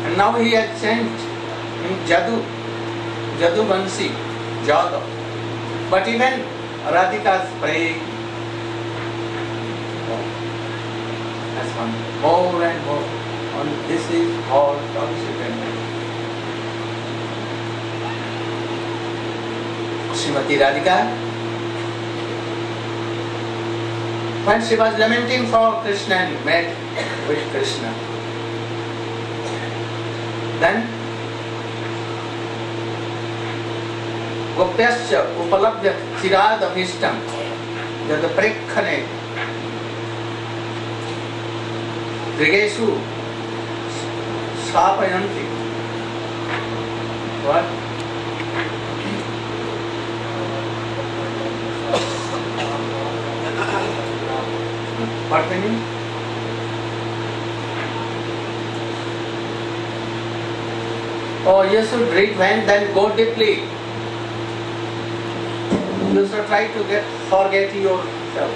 And now he has changed in Jadu, Jadu Bansi, Jada. But even Radhika is praying as one more and more. And this is all consequent. Srimati Radhika, when she was lamenting for Krishna and met with Krishna, then गोप्यस्य उपलब्ध चिराद अभिष्टम यद प्रेक्षणे त्रिगेशु सापयन्ति वा पर्तनी और yes oh, drink when then go deeply You should try to get forget yourself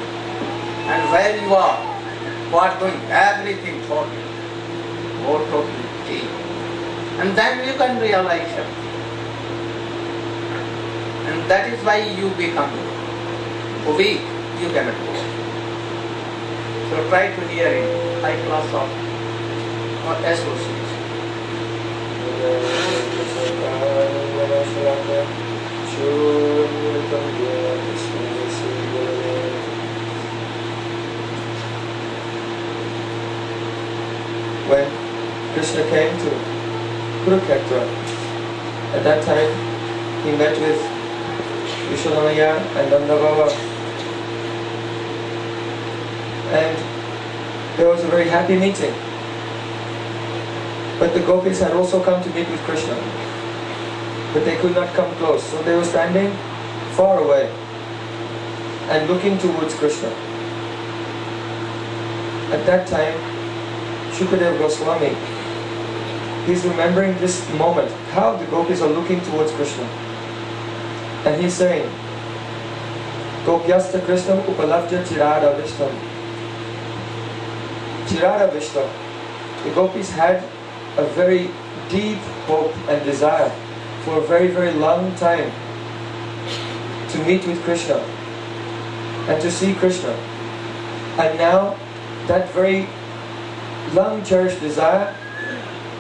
and where you are, what doing, everything forget. Go totally deep. And then you can realize it. And that is why you become weak, you cannot go. So try to hear in high class of or association. When Krishna came to Kurukshetra, at that time he met with Vishwanamaya and Nandababa. And there was a very happy meeting. But the gopis had also come to meet with Krishna. But they could not come close. So they were standing far away and looking towards Krishna. At that time, Shukadev Goswami, he's remembering this moment, how the gopis are looking towards Krishna. And he's saying, Gopyasta Krishnam Upalabja Chirada Vishtam. Chirada Vishtam. The gopis had a very deep hope and desire for a very, very long time to meet with Krishna and to see Krishna. And now that very long cherished desire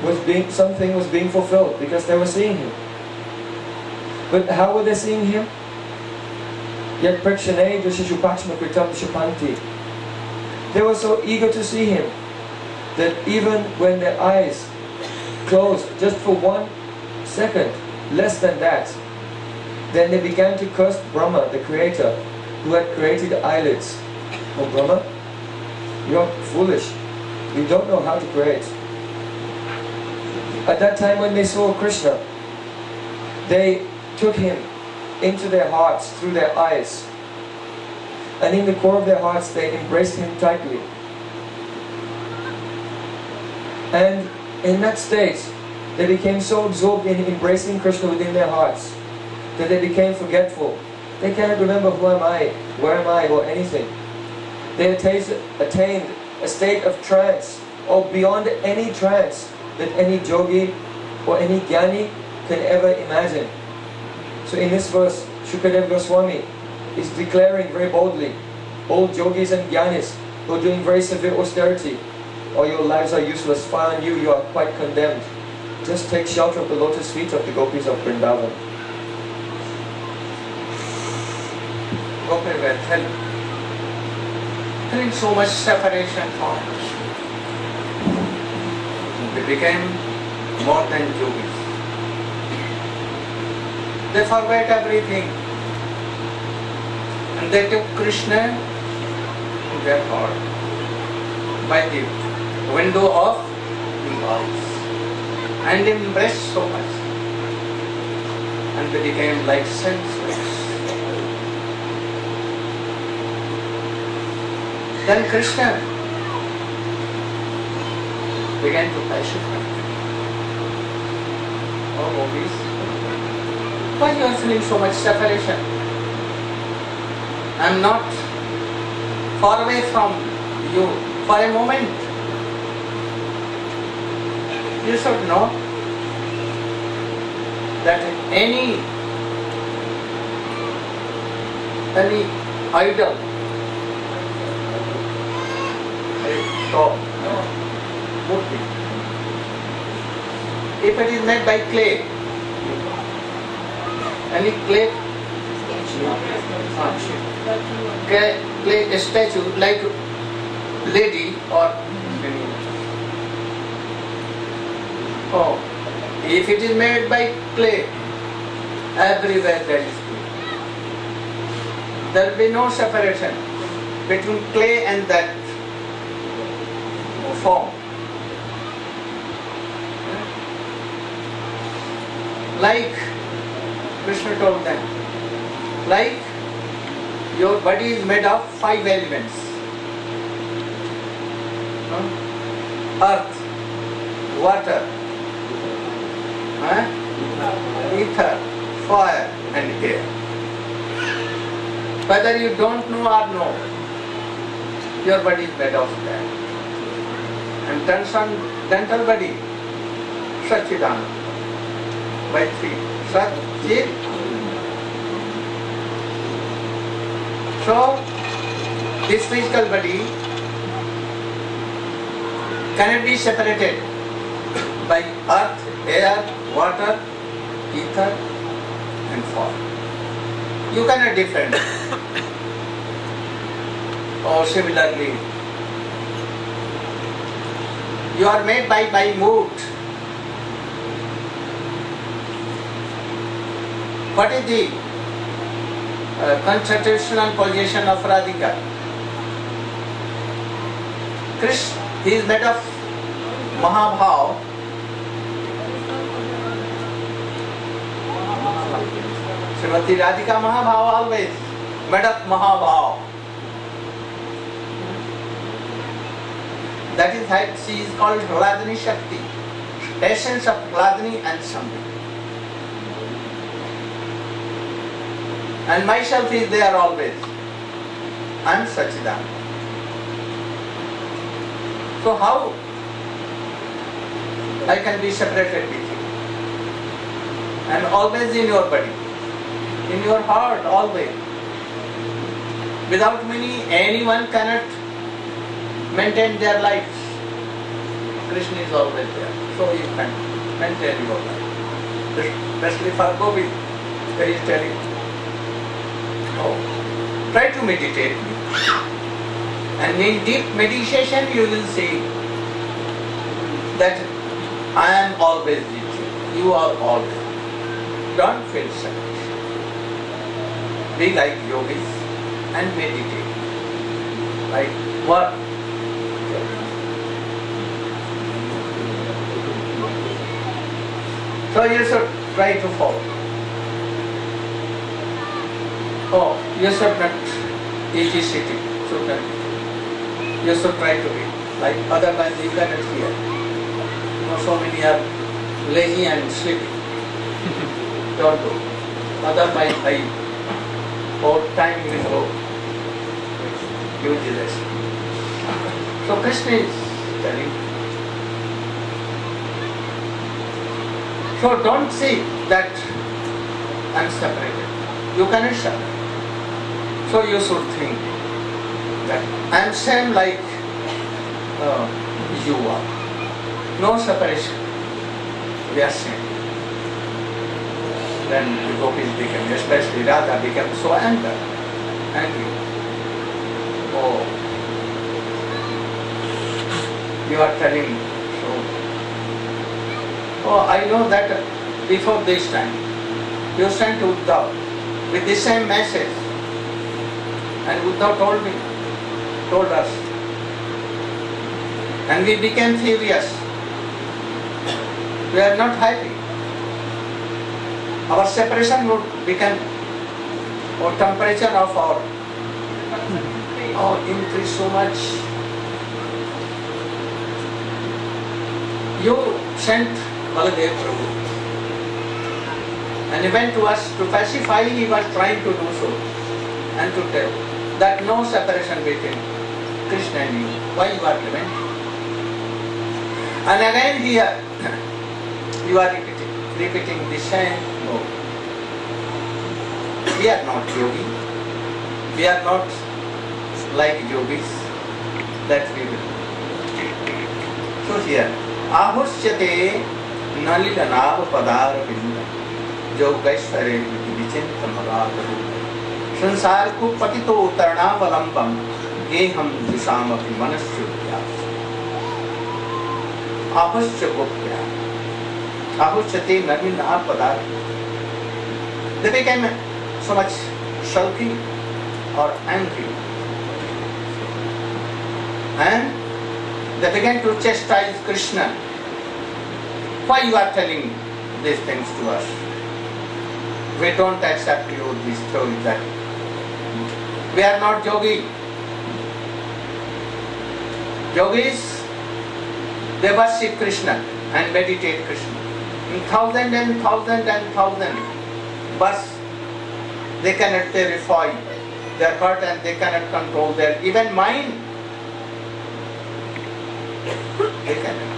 was being something was being fulfilled because they were seeing him. But how were they seeing him? Yet Prakshane. They were so eager to see him that even when their eyes closed just for one second, less than that, Then they began to curse Brahma, the creator, who had created eyelids. Oh Brahma, you're foolish. You don't know how to create. At that time when they saw Krishna, they took him into their hearts through their eyes. And in the core of their hearts they embraced him tightly. And in that state, they became so absorbed in embracing Krishna within their hearts that they became forgetful. They cannot remember who am I, where am I, or anything. They attained, a state of trance, or beyond any trance that any yogi or any jnani can ever imagine. So in this verse, Shukadev Goswami is declaring very boldly, all yogis and jnanis who are doing very severe austerity, or your lives are useless, far on you, you are quite condemned. Just take shelter of the lotus feet of the gopis of Vrindavan. Gopal were telling, feeling so much separation us. They became more than yogis. They forgot everything. And they took Krishna to their heart by the window of the eyes and embraced so much. And they became like senseless. Then Krishna began to pacify. Oh, gopis, why you are feeling so much separation? I am not far away from you for a moment. You should know that any any idol top murti. If it is made by clay, any clay, clay, clay statue like lady or oh, if it is made by clay, everywhere there is clay. There will be no separation between clay and that form. Like Krishna told them, like your body is made of five elements. Earth, water, huh? ether, fire and air. Whether you don't know or know, your body is made of that and transcendental body, Satchidananda, by three. Sat, Chit. So, this physical body cannot be separated by earth, air, water, ether and fire. You cannot defend. or similarly, you are made by by mood. What is the uh, constitutional position of Radhika? Krishna, he is made of Mahabhav. Srimati Radhika Mahabhav always made of Mahabhav. That is why she is called Hladni Shakti, essence of Hladni and Samvit. And myself is there always. I am Sachidananda. So how I can be separated with you? And always in your body, in your heart, always. Without me, anyone cannot maintain their life. Krishna is always there, so you can maintain your life. Especially for Govind, he is telling, oh, try to meditate. And in deep meditation you will see that I am always with you. You are always. Don't feel separation. Be like yogis and meditate. Like what? So you should try to follow. Oh, you should not easy sitting, not. You should try to be like otherwise you cannot hear. You know, so many are lazy and sleepy. Don't do. Otherwise I or time will go. Useless. So Krishna is telling. So don't say that I'm separated. You cannot separate. So you should think that I'm same like uh, you are. No separation. We are same. Then the gopis became, especially Radha became so angry. angry. Oh, you are telling me. so. Oh, I know that before this time, you sent Uddhav with the same message. And Uddhav told me, told us. And we became furious. We are not happy. Our separation would become, or temperature of our, oh, increase so much. You sent Baladev Prabhu. And he went to us to pacify, he was trying to do so. And to tell that no separation between Krishna and you. Why you are living? And again here, you are repeating, repeating the same. We are not yogi. We are not like yogis that we will. So here, ahusyate nalilanab padar binda जो वैश्वरे विचिंतमगात संसार को पतितो तरणावलंबम गेहम दिशाम अपनी मनुष्य अवश्य गोप्या अवश्यते नवीना पदार्थ so much sulky or angry. And they began to chastise Krishna. Why you are telling these things to us? We don't accept you this story that we are not yogi. Yogis, they worship Krishna and meditate Krishna. In thousand and thousand and thousand, but they cannot purify their heart and they cannot control their even mind. They cannot.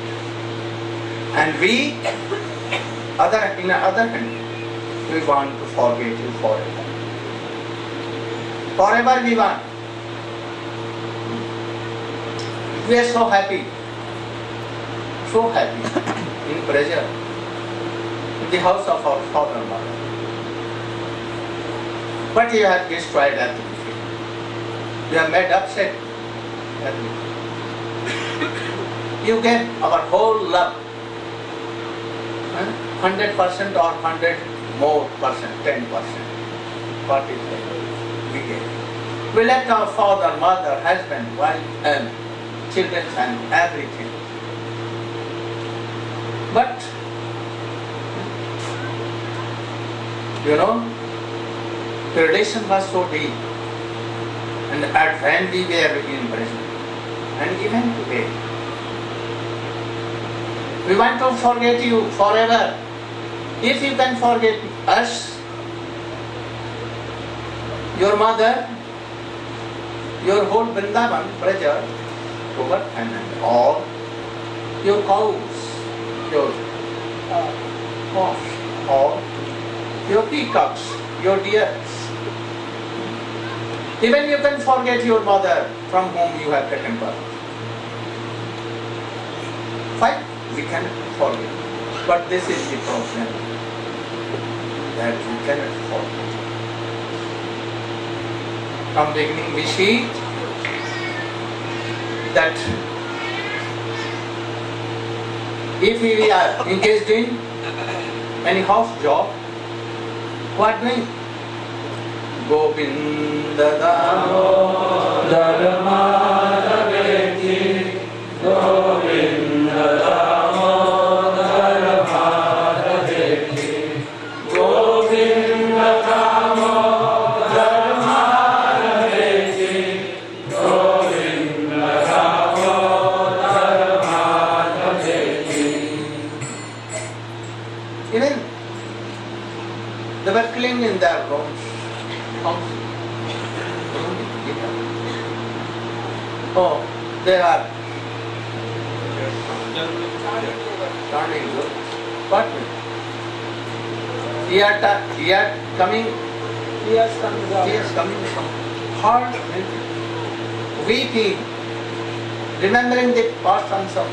And we, other in the other hand, we want to forget you forever. Forever we want. We are so happy, so happy in pleasure in the house of our father. But you have destroyed everything. You have made upset everything. You gave our whole love, hundred percent or hundred more percent, ten percent. What is that? We gave. We left our father, mother, husband, wife, and children and everything. But you know, the relation was so deep. And at when we were in prison, and even today, we want to forget you forever. If you can forget us, your mother, your whole Vrindavan, Braja, Govardhan and all, your cows, your uh, all, your peacocks, your deers. Even you can forget your mother from whom you have taken birth. Fine, we can forget. But this is the problem that we cannot forget. From beginning we see that if we are engaged in any house job, what doing? Govind Damodar माधवेति He are, ta- he are coming, Tears coming down. he is coming from heart, weeping, remembering the past times of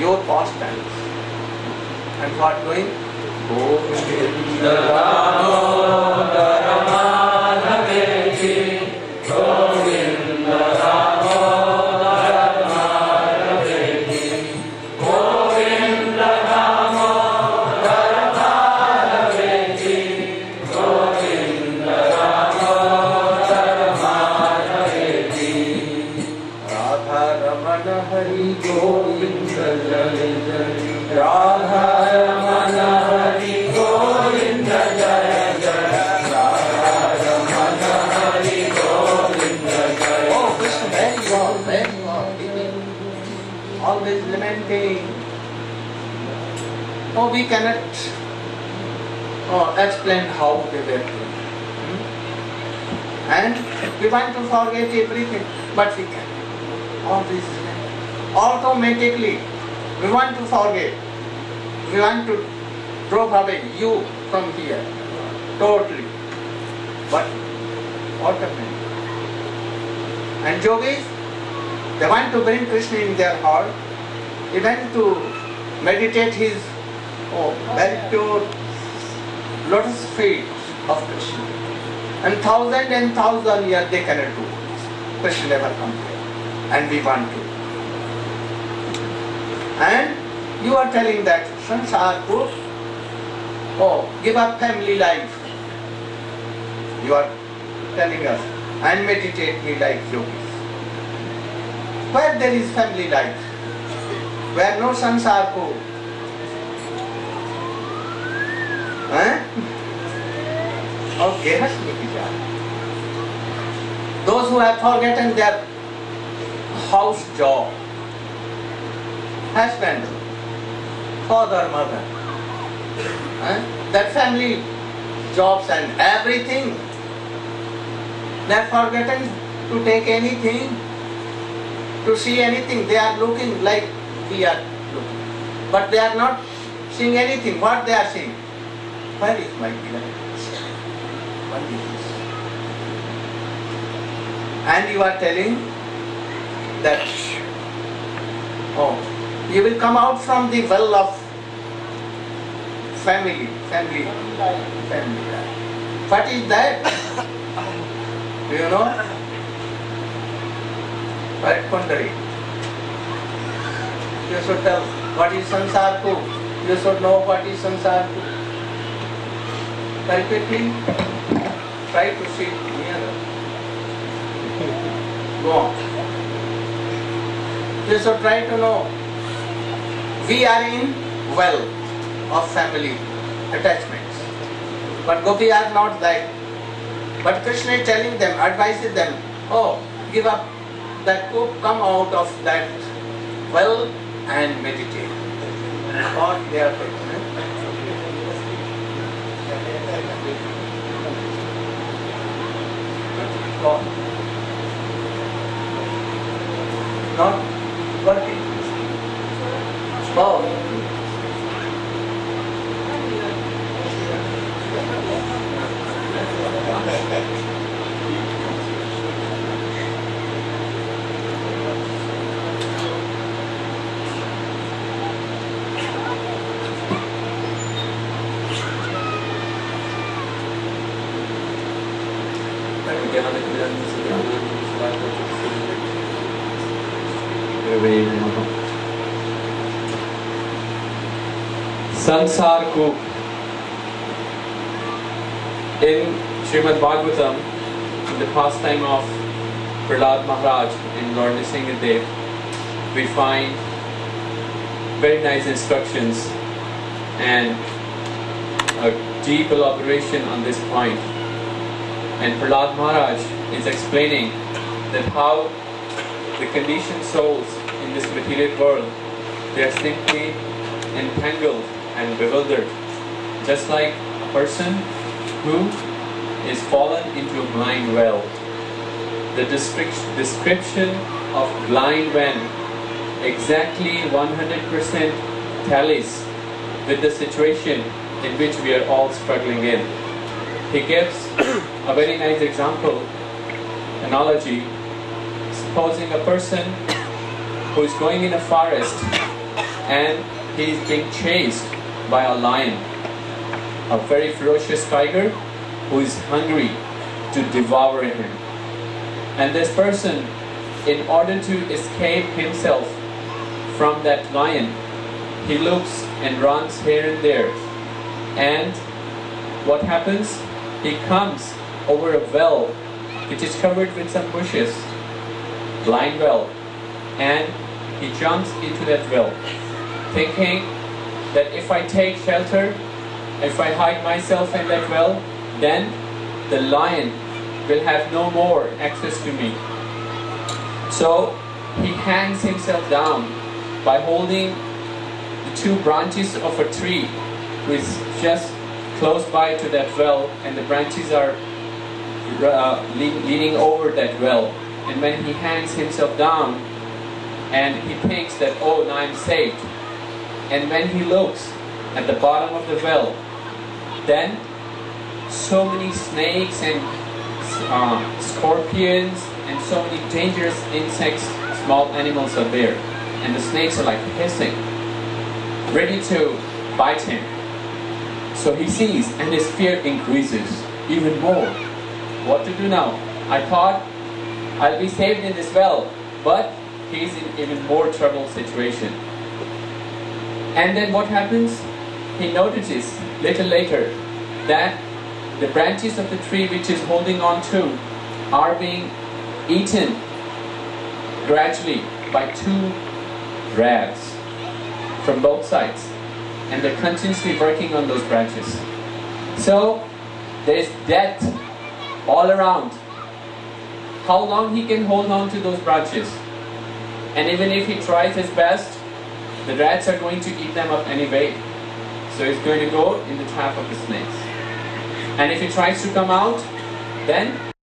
your past times. And what doing? Govinda Damodara Madhaveti we cannot oh, explain how they were doing. Hmm? And we want to forget everything, but we can. All this automatically we want to forget. We want to drop away you from here totally. But happened? And yogis, they want to bring Krishna in their heart. They want to meditate his oh, very pure lotus feet of Krishna. And thousand and thousand years they cannot do this. Krishna never here. And we want to. And you are telling that sansar ko, oh, give up family life. You are telling us and meditate me like yogis. Where there is family life, where no sansar ko, eh? Okay, Those who have forgotten their house job, husband, father, mother, eh? that family jobs and everything, they are forgotten to take anything, to see anything. They are looking like we are looking, but they are not seeing anything. What they are seeing? Is my beloved? What is this? And you are telling that, oh, you will come out from the well of family, family, family. What is that? Do you know? Right, Kundari. You should tell what is sansar ko. You should know what is sansar ko. Quickly, try to sit nearer. Go on. You should try to know. We are in well of family attachments. But Gopi are not that. But Krishna is telling them, advises them, oh, give up that come out of that well and meditate. What they are がなていくんです संसार को in Srimad Bhagavatam, the pastime of Prahlad Maharaj in Lord Nrisinghadev, we find very nice instructions and a deep elaboration on this point. And Prahlad Maharaj is explaining that how the conditioned souls in this material world, they are simply entangled and bewildered, just like a person who is fallen into a blind well. The descrip- description of blind man exactly 100% tallies with the situation in which we are all struggling in. He gives a very nice example, analogy. Supposing a person who is going in a forest and he is being chased by a lion, a very ferocious tiger who is hungry to devour him. And this person, in order to escape himself from that lion, he looks and runs here and there. And what happens? He comes over a well which is covered with some bushes, blind well, and he jumps into that well, thinking that if I take shelter, if I hide myself in that well, then the lion will have no more access to me. So he hangs himself down by holding the two branches of a tree which is just close by to that well and the branches are uh, leaning over that well and when he hangs himself down and he thinks that oh now I'm saved and when he looks at the bottom of the well then so many snakes and uh, scorpions and so many dangerous insects small animals are there. And the snakes are like hissing ready to bite him. So he sees and his fear increases even more. What to do now? I thought i'll be saved in this well but he's in even more troubled situation and then what happens? He notices little later that the branches of the tree which is holding on to are being eaten gradually by two rats from both sides. And they're continuously working on those branches. So there's death all around. How long he can hold on to those branches? And even if he tries his best the rats are going to eat them up anyway so he's going to go in the trap of the snakes. And if he tries to come out then